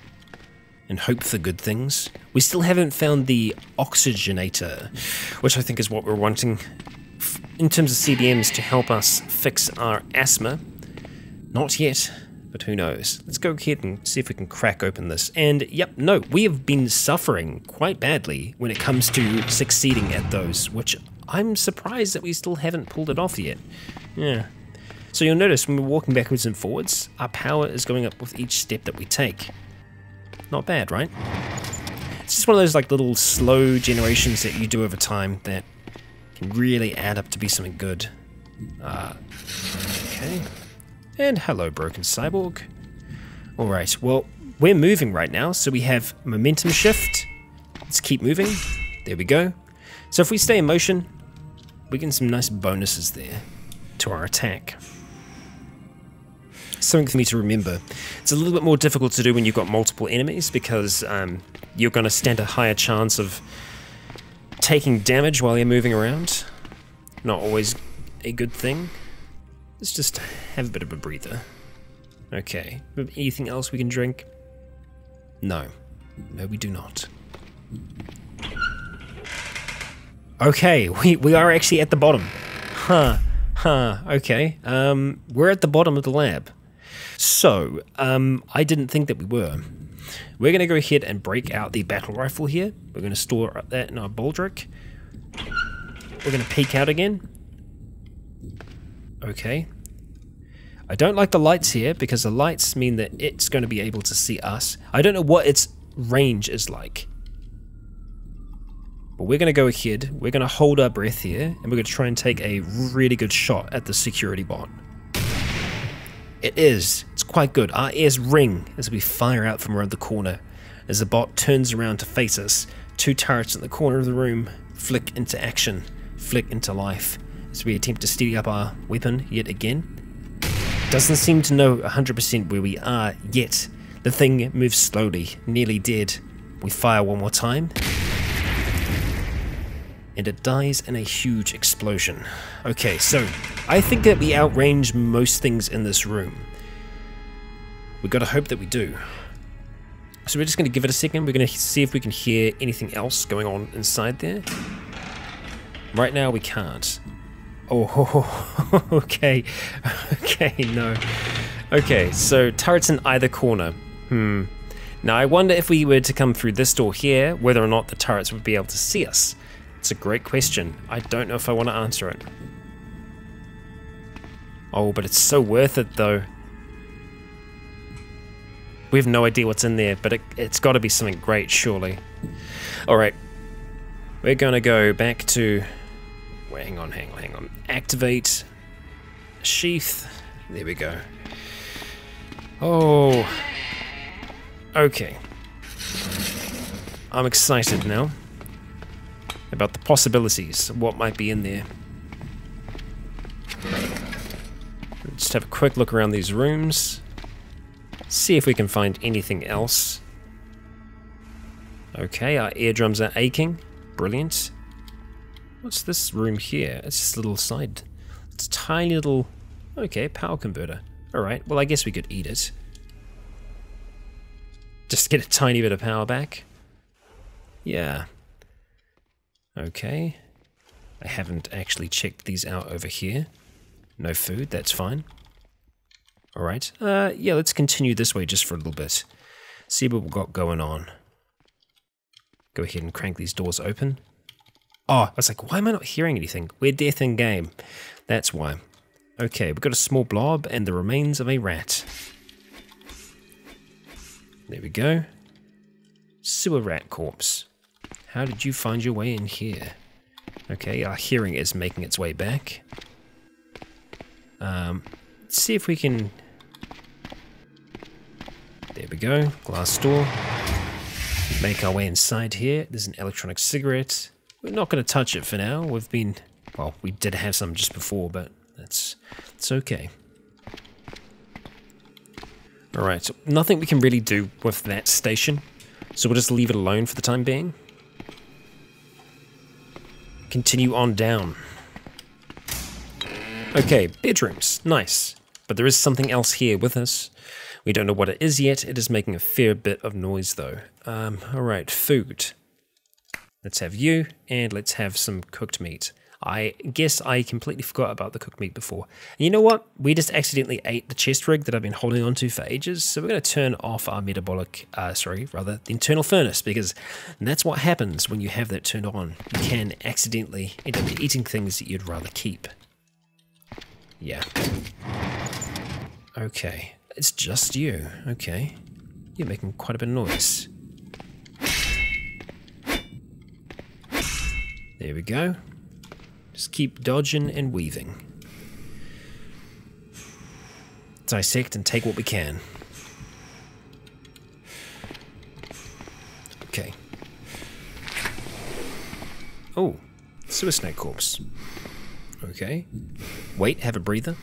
and hope for good things. We still haven't found the oxygenator, which I think is what we're wanting in terms of CBMs to help us fix our asthma. Not yet, but who knows. Let's go ahead and see if we can crack open this. And yep, no, we have been suffering quite badly when it comes to succeeding at those, which I'm surprised that we still haven't pulled it off yet. Yeah. So you'll notice when we're walking backwards and forwards, our power is going up with each step that we take. Not bad, right? It's just one of those like little slow generations that you do over time that can really add up to be something good. Uh, okay. And hello, Broken Cyborg. Alright, well, we're moving right now, so we have momentum shift. Let's keep moving. There we go. So if we stay in motion, we get some nice bonuses there to our attack something for me to remember. It's a little bit more difficult to do when you've got multiple enemies because um, you're going to stand a higher chance of taking damage while you're moving around. Not always a good thing. Let's just have a bit of a breather. Okay, anything else we can drink? No. No, we do not. Okay, we, we are actually at the bottom. Huh. Huh, okay. Um, we're at the bottom of the lab. So, um, I didn't think that we were. We're going to go ahead and break out the battle rifle here. We're going to store that in our baldric. We're going to peek out again. Okay. I don't like the lights here because the lights mean that it's going to be able to see us. I don't know what its range is like. But we're going to go ahead, we're going to hold our breath here, and we're going to try and take a really good shot at the security bot. It is. It's quite good. Our ears ring as we fire out from around the corner. As the bot turns around to face us, two turrets in the corner of the room flick into action, flick into life, as we attempt to steady up our weapon yet again. Doesn't seem to know 100% where we are yet. The thing moves slowly, nearly dead. We fire one more time, and it dies in a huge explosion. Okay, so I think that we outrange most things in this room. We've got to hope that we do. So we're just going to give it a second. We're going to see if we can hear anything else going on inside there. Right now we can't. Oh, okay. Okay, no. Okay, so turrets in either corner. Hmm. Now I wonder if we were to come through this door here, whether or not the turrets would be able to see us. It's a great question. I don't know if I want to answer it. Oh, but it's so worth it though. We have no idea what's in there, but it, has got to be something great, surely. Alright. We're going to go back to... Wait, hang on, hang on, hang on. Activate. Sheath. There we go. Oh. Okay. I'm excited now about the possibilities what might be in there. Just have a quick look around these rooms. See if we can find anything else. Okay, our eardrums are aching. Brilliant. What's this room here? It's just a little side. It's a tiny little... Okay, power converter. Alright, well I guess we could eat it. Just get a tiny bit of power back. Yeah, Okay. I haven't actually checked these out over here. No food, that's fine. Alright, uh, yeah, let's continue this way just for a little bit. See what we've got going on. Go ahead and crank these doors open. Oh, I was like, why am I not hearing anything? We're death in game. That's why. Okay, we've got a small blob and the remains of a rat. There we go. Sewer rat corpse. How did you find your way in here? Okay, our hearing is making its way back. Um, let's see if we can... There we go, glass door. Make our way inside here. There's an electronic cigarette. We're not going to touch it for now. We've been... Well, we did have some just before, but that's, it's okay. Alright, so nothing we can really do with that station. So we'll just leave it alone for the time being. Continue on down. Okay, bedrooms. Nice. But there is something else here with us. We don't know what it is yet. It is making a fair bit of noise though. Um, Alright, food. Let's have you, and let's have some cooked meat. I guess I completely forgot about the cooked meat before. And you know what? We just accidentally ate the chest rig that I've been holding onto for ages. So we're going to turn off our metabolic, uh, sorry, rather, the internal furnace because that's what happens when you have that turned on. You can accidentally end up eating things that you'd rather keep. Yeah. Okay. It's just you. Okay. You're making quite a bit of noise. There we go. Just keep dodging and weaving. Dissect and take what we can. Okay. Oh, sewer snake corpse. Okay. Wait, have a breather.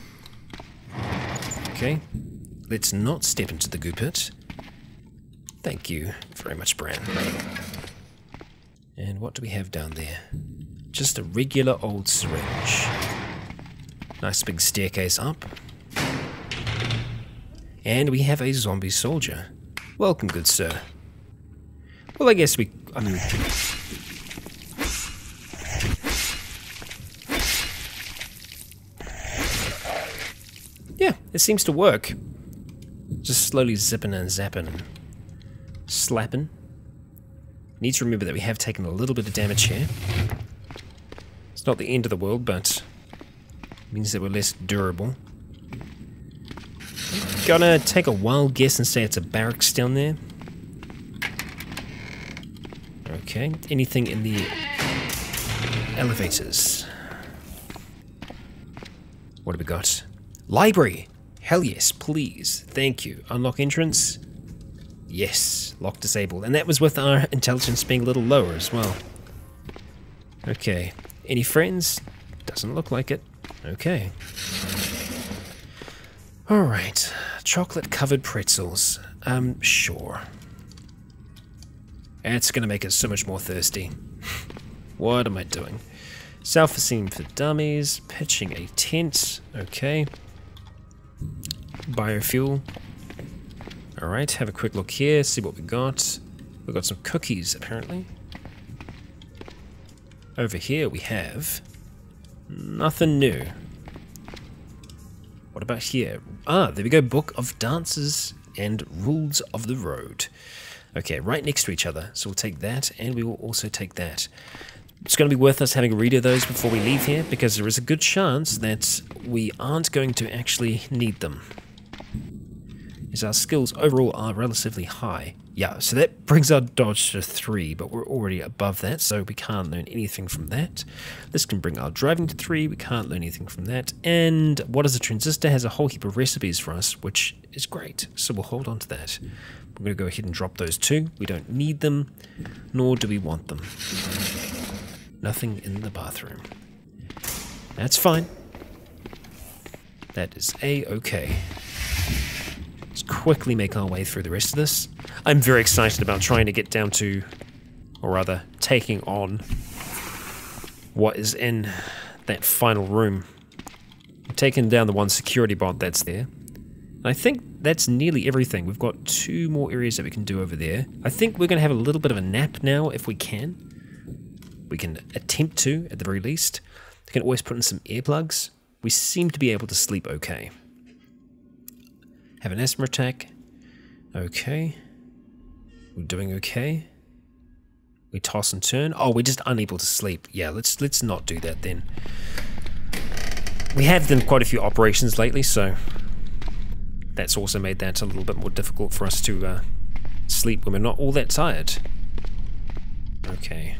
Okay. Let's not step into the goo pit. Thank you very much, Bran. And what do we have down there? Just a regular old syringe. Nice big staircase up. And we have a zombie soldier. Welcome, good sir. Well, I guess we... I mean... Yeah, it seems to work. Just slowly zipping and zapping and slapping. Need to remember that we have taken a little bit of damage here. Not the end of the world, but means that we're less durable. Gonna take a wild guess and say it's a barracks down there. Okay, anything in the elevators? What have we got? Library! Hell yes, please. Thank you. Unlock entrance. Yes, lock disabled. And that was with our intelligence being a little lower as well. Okay. Any friends? Doesn't look like it. Okay. Alright. Chocolate covered pretzels. Um, sure. That's gonna make us so much more thirsty. what am I doing? Self-esteem for dummies. Pitching a tent. Okay. Biofuel. Alright, have a quick look here, see what we got. We've got some cookies, apparently. Over here we have... Nothing new. What about here? Ah, there we go, Book of Dances and Rules of the Road. Okay, right next to each other. So we'll take that, and we will also take that. It's going to be worth us having a read of those before we leave here, because there is a good chance that we aren't going to actually need them As our skills overall are relatively high. Yeah, so that brings our dodge to 3, but we're already above that, so we can't learn anything from that. This can bring our driving to 3, we can't learn anything from that. And what is a transistor has a whole heap of recipes for us, which is great, so we'll hold on to that. We're going to go ahead and drop those two. We don't need them, nor do we want them. Nothing in the bathroom. That's fine. That is a-okay quickly make our way through the rest of this. I'm very excited about trying to get down to, or rather, taking on what is in that final room. I've taken down the one security bot that's there. And I think that's nearly everything. We've got two more areas that we can do over there. I think we're going to have a little bit of a nap now if we can. We can attempt to, at the very least. We can always put in some earplugs. We seem to be able to sleep okay. Have an asthma attack. Okay. We're doing okay. We toss and turn. Oh, we're just unable to sleep. Yeah, let's let's not do that then. We have done quite a few operations lately, so that's also made that a little bit more difficult for us to uh, sleep when we're not all that tired. Okay.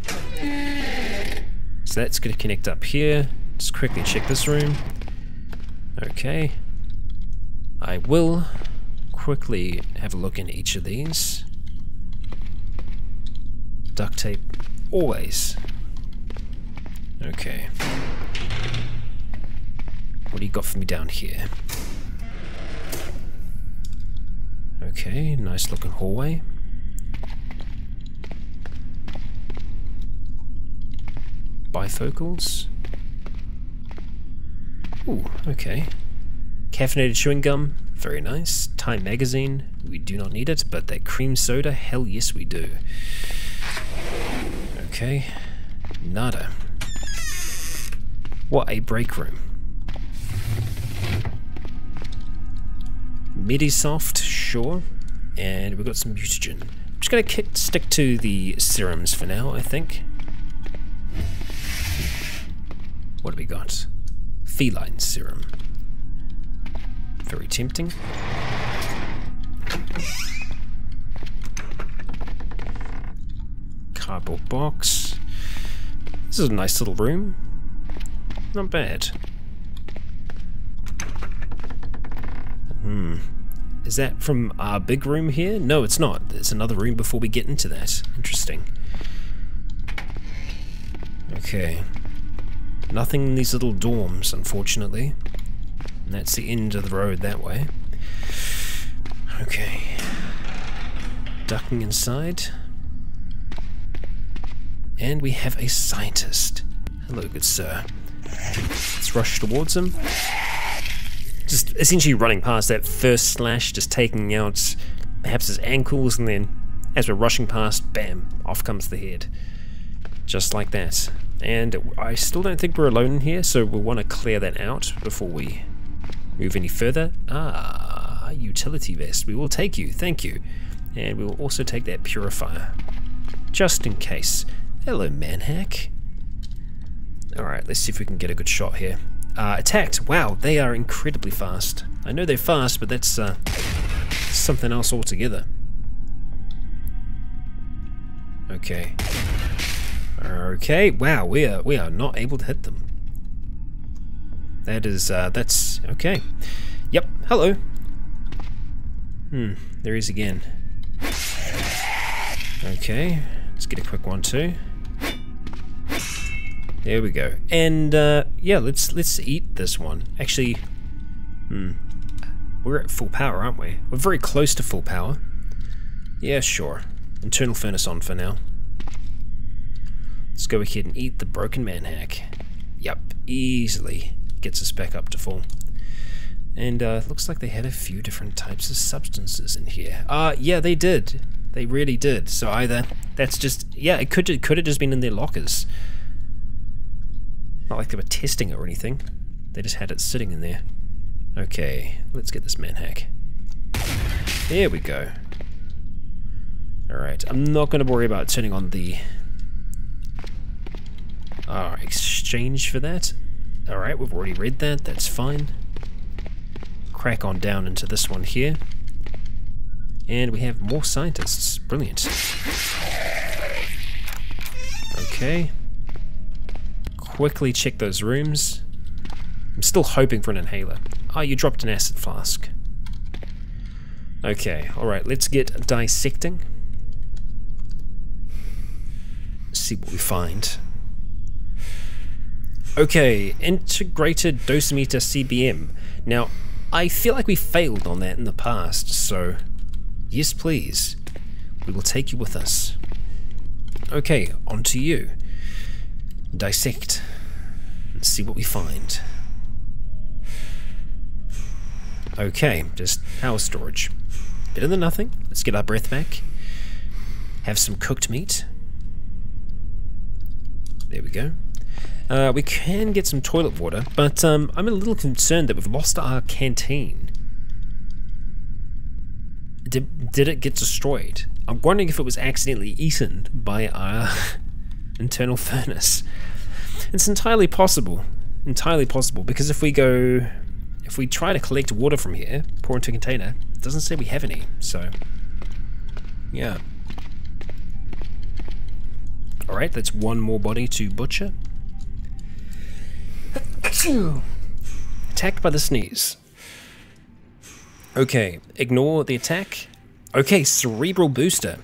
So that's going to connect up here. Just quickly check this room. Okay. I will quickly have a look in each of these. Duct tape, always. Okay. What do you got for me down here? Okay, nice looking hallway. Bifocals. Ooh, okay. Caffeinated chewing gum, very nice. Time magazine, we do not need it, but that cream soda, hell yes we do. Okay, nada. What a break room. Medisoft, sure. And we've got some mutagen. I'm just going to stick to the serums for now, I think. What have we got? Feline serum. Very tempting. Cardboard box. This is a nice little room. Not bad. Hmm. Is that from our big room here? No, it's not. There's another room before we get into that. Interesting. Okay. Nothing in these little dorms, unfortunately. And that's the end of the road that way. Okay. Ducking inside. And we have a scientist. Hello, good sir. Let's rush towards him just essentially running past that first slash, just taking out perhaps his ankles, and then as we're rushing past, bam, off comes the head. Just like that. And I still don't think we're alone in here, so we'll want to clear that out before we move any further. Ah, utility vest. We will take you, thank you. And we will also take that purifier. Just in case. Hello, manhack. Alright, let's see if we can get a good shot here uh, attacked. Wow, they are incredibly fast. I know they're fast, but that's uh, something else altogether. Okay. Okay, wow, we are we are not able to hit them. That is uh that's okay. Yep, hello. Hmm, there he is again. Okay, let's get a quick one too. There we go. And uh, yeah, let's let's eat this one. Actually, hmm, we're at full power, aren't we? We're very close to full power. Yeah, sure. Internal furnace on for now. Let's go ahead and eat the broken man hack. Yep, easily gets us back up to full. And uh, looks like they had a few different types of substances in here. Uh, yeah, they did. They really did. So either that's just yeah, it could could have just been in their lockers. Not like they were testing it or anything. They just had it sitting in there. Okay, let's get this manhack. There we go. Alright, I'm not going to worry about turning on the uh, exchange for that. Alright, we've already read that, that's fine. Crack on down into this one here. And we have more scientists. Brilliant. Okay quickly check those rooms. I'm still hoping for an inhaler. Ah, oh, you dropped an acid flask. Okay, alright, let's get dissecting. See what we find. Okay, integrated dosimeter CBM. Now, I feel like we failed on that in the past, so yes please, we will take you with us. Okay, on to you dissect and see what we find. Okay, just power storage. Better than nothing. Let's get our breath back. Have some cooked meat. There we go. Uh, we can get some toilet water, but um, I'm a little concerned that we've lost our canteen. Did, did it get destroyed? I'm wondering if it was accidentally eaten by our internal furnace. It's entirely possible. Entirely possible, because if we go... If we try to collect water from here, pour into a container, it doesn't say we have any, so... Yeah. Alright, that's one more body to butcher. Attacked by the sneeze. Okay, ignore the attack. Okay, cerebral booster.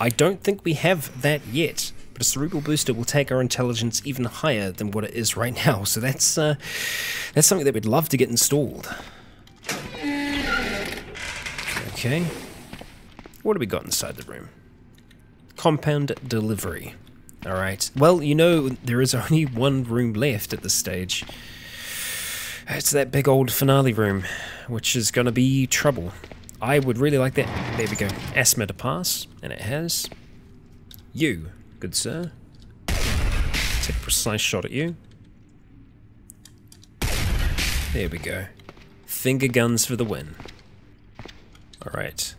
I don't think we have that yet but a cerebral booster will take our intelligence even higher than what it is right now. So that's uh, that's something that we'd love to get installed. Okay, What do we got inside the room? Compound delivery. Alright. Well, you know, there is only one room left at this stage. It's that big old finale room, which is going to be trouble. I would really like that. There we go. Asthma to pass, and it has. You, good sir. Take a precise shot at you. There we go. Finger guns for the win. Alright.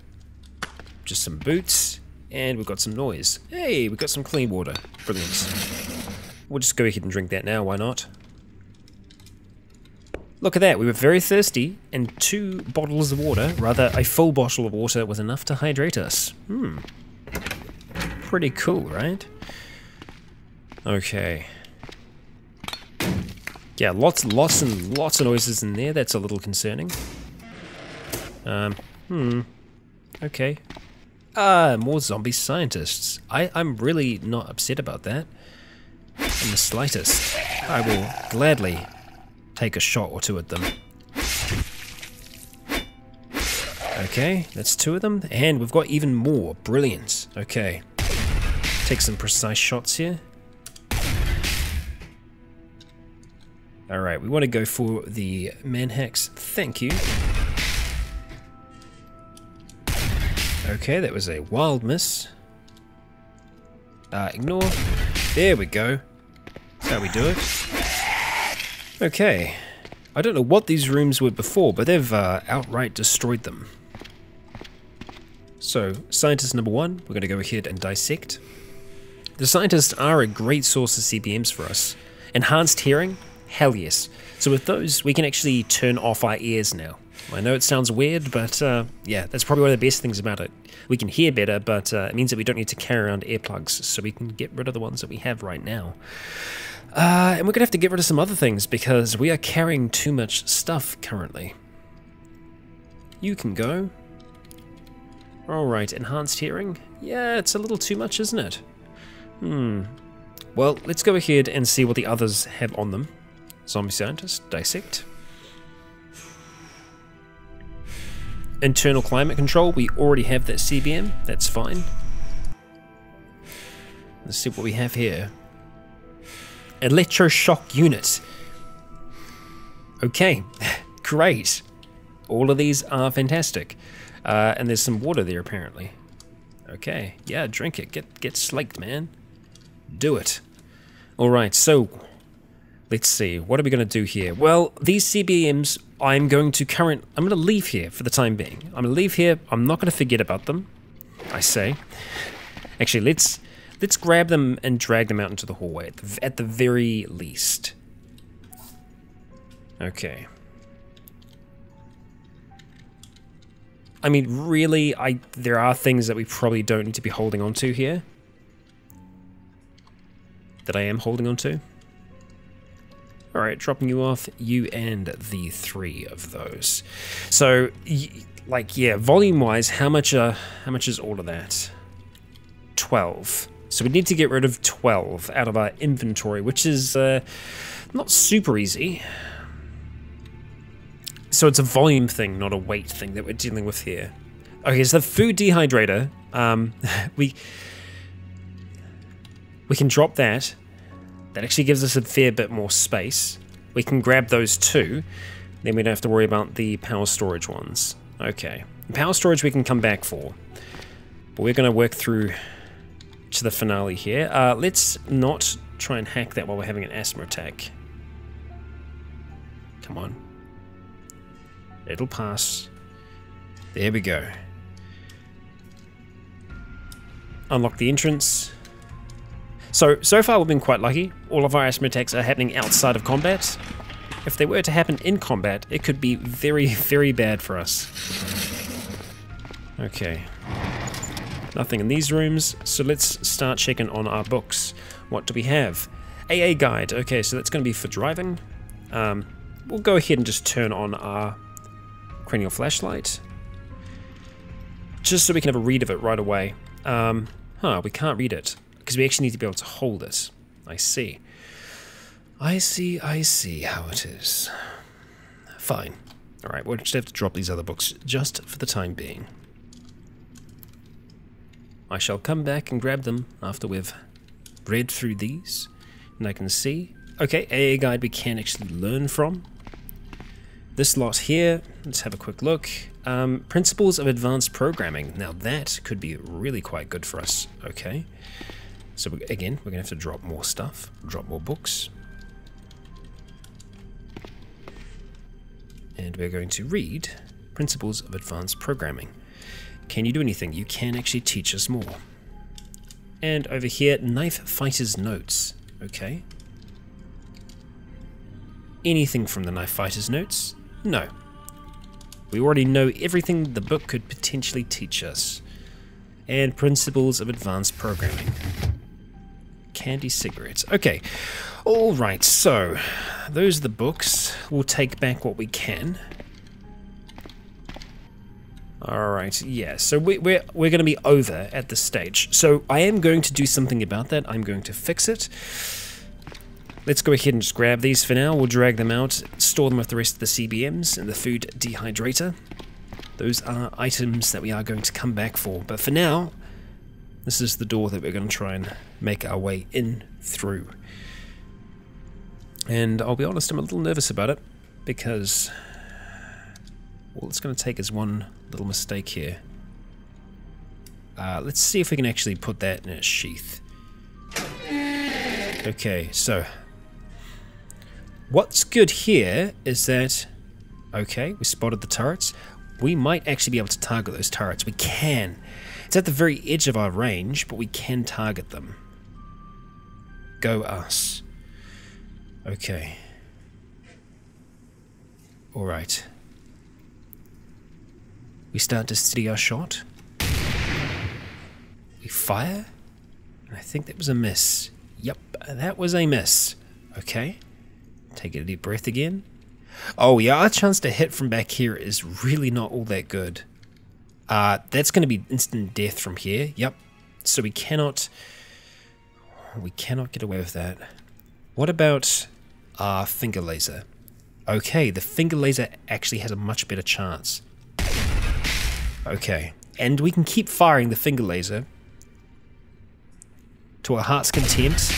Just some boots, and we've got some noise. Hey, we've got some clean water. Brilliant. We'll just go ahead and drink that now, why not? Look at that, we were very thirsty, and two bottles of water, rather a full bottle of water, was enough to hydrate us. Hmm. Pretty cool, right? Okay. Yeah, lots, lots and lots of noises in there. That's a little concerning. Um, hmm. Okay. Ah, more zombie scientists. I, I'm really not upset about that. In the slightest. I will gladly take a shot or two at them. Okay, that's two of them. And we've got even more. Brilliant. Okay. Take some precise shots here. Alright, we want to go for the Manhacks. Thank you. Okay, that was a wild miss. Uh, ignore. There we go. That's how we do it. Okay. I don't know what these rooms were before, but they've uh, outright destroyed them. So, scientist number one, we're going to go ahead and dissect. The scientists are a great source of CBMs for us. Enhanced hearing? Hell yes. So with those, we can actually turn off our ears now. I know it sounds weird, but uh, yeah, that's probably one of the best things about it. We can hear better, but uh, it means that we don't need to carry around earplugs, so we can get rid of the ones that we have right now. Uh, and we're going to have to get rid of some other things because we are carrying too much stuff currently. You can go. Alright, enhanced hearing? Yeah, it's a little too much, isn't it? Hmm. Well, let's go ahead and see what the others have on them. Zombie scientist, dissect. Internal climate control, we already have that CBM, that's fine. Let's see what we have here electroshock unit. Okay, great. All of these are fantastic. Uh, and there's some water there apparently. Okay, yeah, drink it. Get get slaked, man. Do it. Alright, so let's see. What are we going to do here? Well, these CBMs, I'm going to current... I'm going to leave here for the time being. I'm going to leave here. I'm not going to forget about them. I say. Actually, let's Let's grab them and drag them out into the hallway, at the, at the very least. Okay. I mean, really, I there are things that we probably don't need to be holding on to here. That I am holding on to. Alright, dropping you off, you and the three of those. So, like, yeah, volume-wise, how much, uh, how much is all of that? 12. So we need to get rid of 12 out of our inventory, which is uh, not super easy. So it's a volume thing, not a weight thing that we're dealing with here. Okay, so the food dehydrator, um, we we can drop that. That actually gives us a fair bit more space. We can grab those two. Then we don't have to worry about the power storage ones. Okay. Power storage we can come back for. But we're going to work through to the finale here. Uh, let's not try and hack that while we're having an asthma attack. Come on. It'll pass. There we go. Unlock the entrance. So, so far we've been quite lucky. All of our asthma attacks are happening outside of combat. If they were to happen in combat, it could be very, very bad for us. Okay. Nothing in these rooms, so let's start checking on our books. What do we have? AA guide. Okay, so that's going to be for driving. Um, we'll go ahead and just turn on our cranial flashlight. Just so we can have a read of it right away. Um, huh, we can't read it. Because we actually need to be able to hold it. I see. I see, I see how it is. Fine. Alright, we'll just have to drop these other books just for the time being. I shall come back and grab them after we've read through these. And I can see, okay, a guide we can actually learn from. This lot here, let's have a quick look. Um, principles of advanced programming. Now that could be really quite good for us. Okay. So again, we're going to have to drop more stuff, drop more books. And we're going to read Principles of Advanced Programming. Can you do anything? You can actually teach us more. And over here, Knife Fighter's Notes. Okay. Anything from the Knife Fighter's Notes? No. We already know everything the book could potentially teach us. And Principles of Advanced Programming. Candy cigarettes. Okay. Alright, so those are the books. We'll take back what we can. Alright, yeah, so we, we're, we're going to be over at this stage. So I am going to do something about that. I'm going to fix it. Let's go ahead and just grab these for now. We'll drag them out, store them with the rest of the CBMs and the food dehydrator. Those are items that we are going to come back for. But for now, this is the door that we're going to try and make our way in through. And I'll be honest, I'm a little nervous about it because all it's going to take is one little mistake here. Uh, let's see if we can actually put that in a sheath. Okay, so what's good here is that, okay, we spotted the turrets. We might actually be able to target those turrets. We can. It's at the very edge of our range, but we can target them. Go us. Okay. Alright. We start to steady our shot. We fire. And I think that was a miss. Yep, that was a miss. Okay. Take a deep breath again. Oh yeah, our chance to hit from back here is really not all that good. Uh, that's going to be instant death from here. Yep. So we cannot... We cannot get away with that. What about our finger laser? Okay, the finger laser actually has a much better chance. Okay. And we can keep firing the finger laser to our heart's content.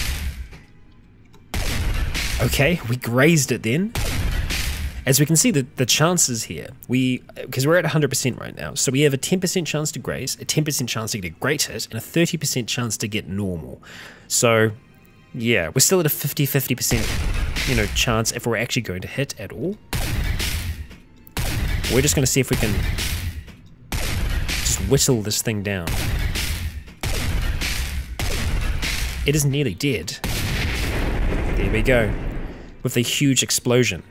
Okay, we grazed it then. As we can see, the, the chances here, we because we're at 100% right now, so we have a 10% chance to graze, a 10% chance to get a great hit, and a 30% chance to get normal. So, yeah, we're still at a 50-50% you know chance if we're actually going to hit at all. We're just going to see if we can just whittle this thing down. It is nearly dead. There we go. With a huge explosion.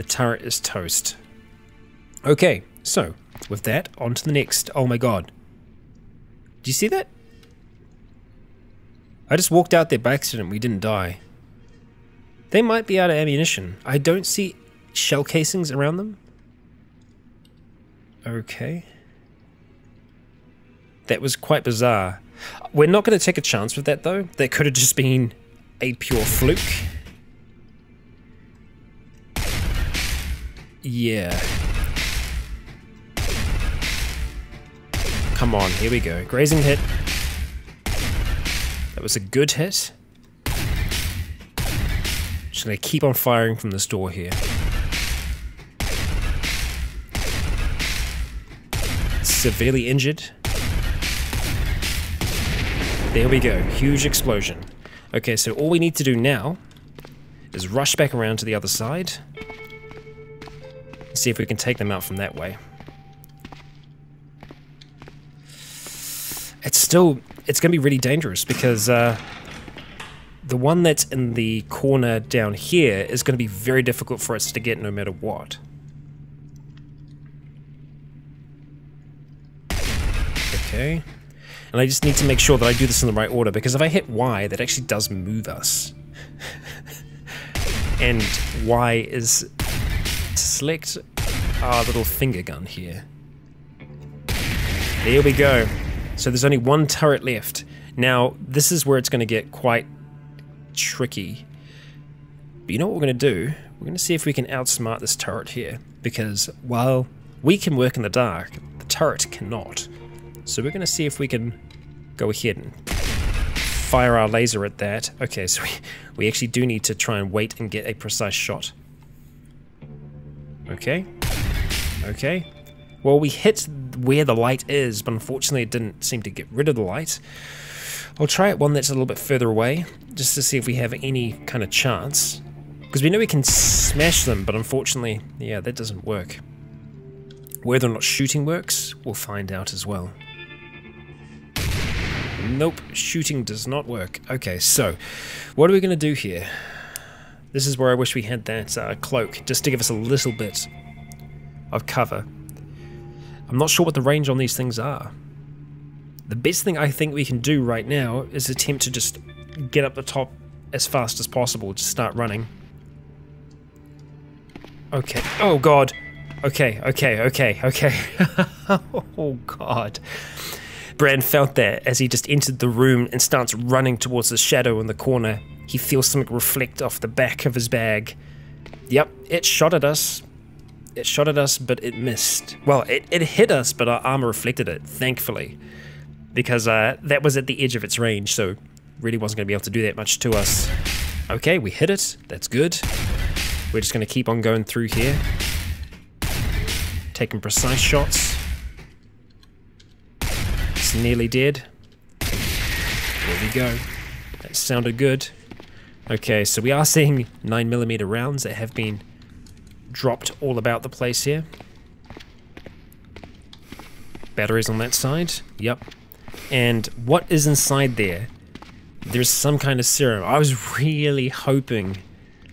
The turret is toast. Okay, so, with that, on to the next. Oh my god. Do you see that? I just walked out there by accident, we didn't die. They might be out of ammunition. I don't see shell casings around them. Okay. That was quite bizarre. We're not going to take a chance with that, though. That could have just been a pure fluke. Yeah. Come on, here we go. Grazing hit. That was a good hit. Just gonna keep on firing from this door here. severely injured. There we go, huge explosion. Okay, so all we need to do now is rush back around to the other side. See if we can take them out from that way. It's still, it's going to be really dangerous because uh, the one that's in the corner down here is going to be very difficult for us to get no matter what. Okay. And I just need to make sure that I do this in the right order, because if I hit Y, that actually does move us. and Y is select our little finger gun here. There we go. So there's only one turret left. Now, this is where it's going to get quite tricky. But you know what we're going to do? We're going to see if we can outsmart this turret here. Because while we can work in the dark, the turret cannot. So we're going to see if we can go ahead and fire our laser at that. Okay, so we, we actually do need to try and wait and get a precise shot. Okay. Okay. Well, we hit where the light is, but unfortunately it didn't seem to get rid of the light. I'll try it one that's a little bit further away, just to see if we have any kind of chance. Because we know we can smash them, but unfortunately, yeah, that doesn't work. Whether or not shooting works, we'll find out as well. Nope, shooting does not work. Okay, so, what are we going to do here? This is where I wish we had that uh, cloak, just to give us a little bit of cover. I'm not sure what the range on these things are. The best thing I think we can do right now is attempt to just get up the top as fast as possible, just start running. Okay, oh god. Okay, okay, okay, okay. oh god. Bran felt that as he just entered the room and starts running towards the shadow in the corner. He feels something reflect off the back of his bag. Yep, it shot at us, it shot at us, but it missed. Well, it, it hit us, but our armor reflected it, thankfully. Because uh, that was at the edge of its range, so really wasn't going to be able to do that much to us. Okay, we hit it. That's good. We're just going to keep on going through here. Taking precise shots. It's nearly dead. There we go. That sounded good. Okay, so we are seeing 9mm rounds that have been dropped all about the place here. Batteries on that side. Yep. And what is inside there? There's some kind of serum. I was really hoping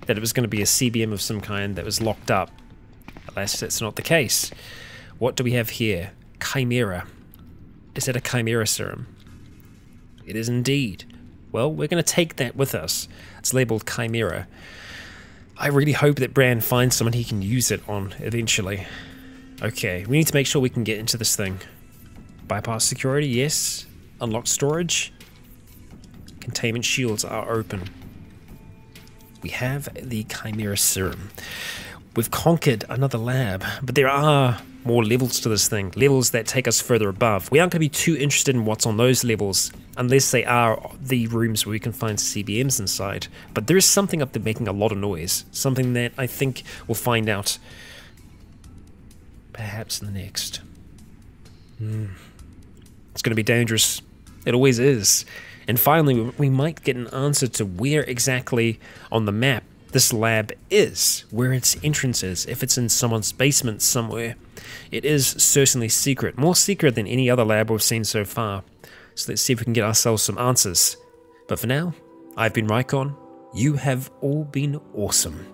that it was going to be a CBM of some kind that was locked up. Alas, that's not the case. What do we have here? Chimera. Is that a Chimera serum? It is indeed. Well, we're going to take that with us. It's labeled Chimera. I really hope that Bran finds someone he can use it on eventually. Okay, we need to make sure we can get into this thing. Bypass security, yes. Unlock storage. Containment shields are open. We have the Chimera Serum. We've conquered another lab, but there are more levels to this thing, levels that take us further above. We aren't going to be too interested in what's on those levels, unless they are the rooms where we can find CBMs inside. But there is something up there making a lot of noise, something that I think we'll find out perhaps in the next. Mm. It's going to be dangerous. It always is. And finally, we might get an answer to where exactly on the map this lab is, where its entrance is, if it's in someone's basement somewhere. It is certainly secret, more secret than any other lab we've seen so far. So let's see if we can get ourselves some answers. But for now, I've been Rycon. You have all been awesome.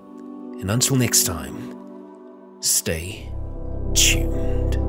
And until next time, stay tuned.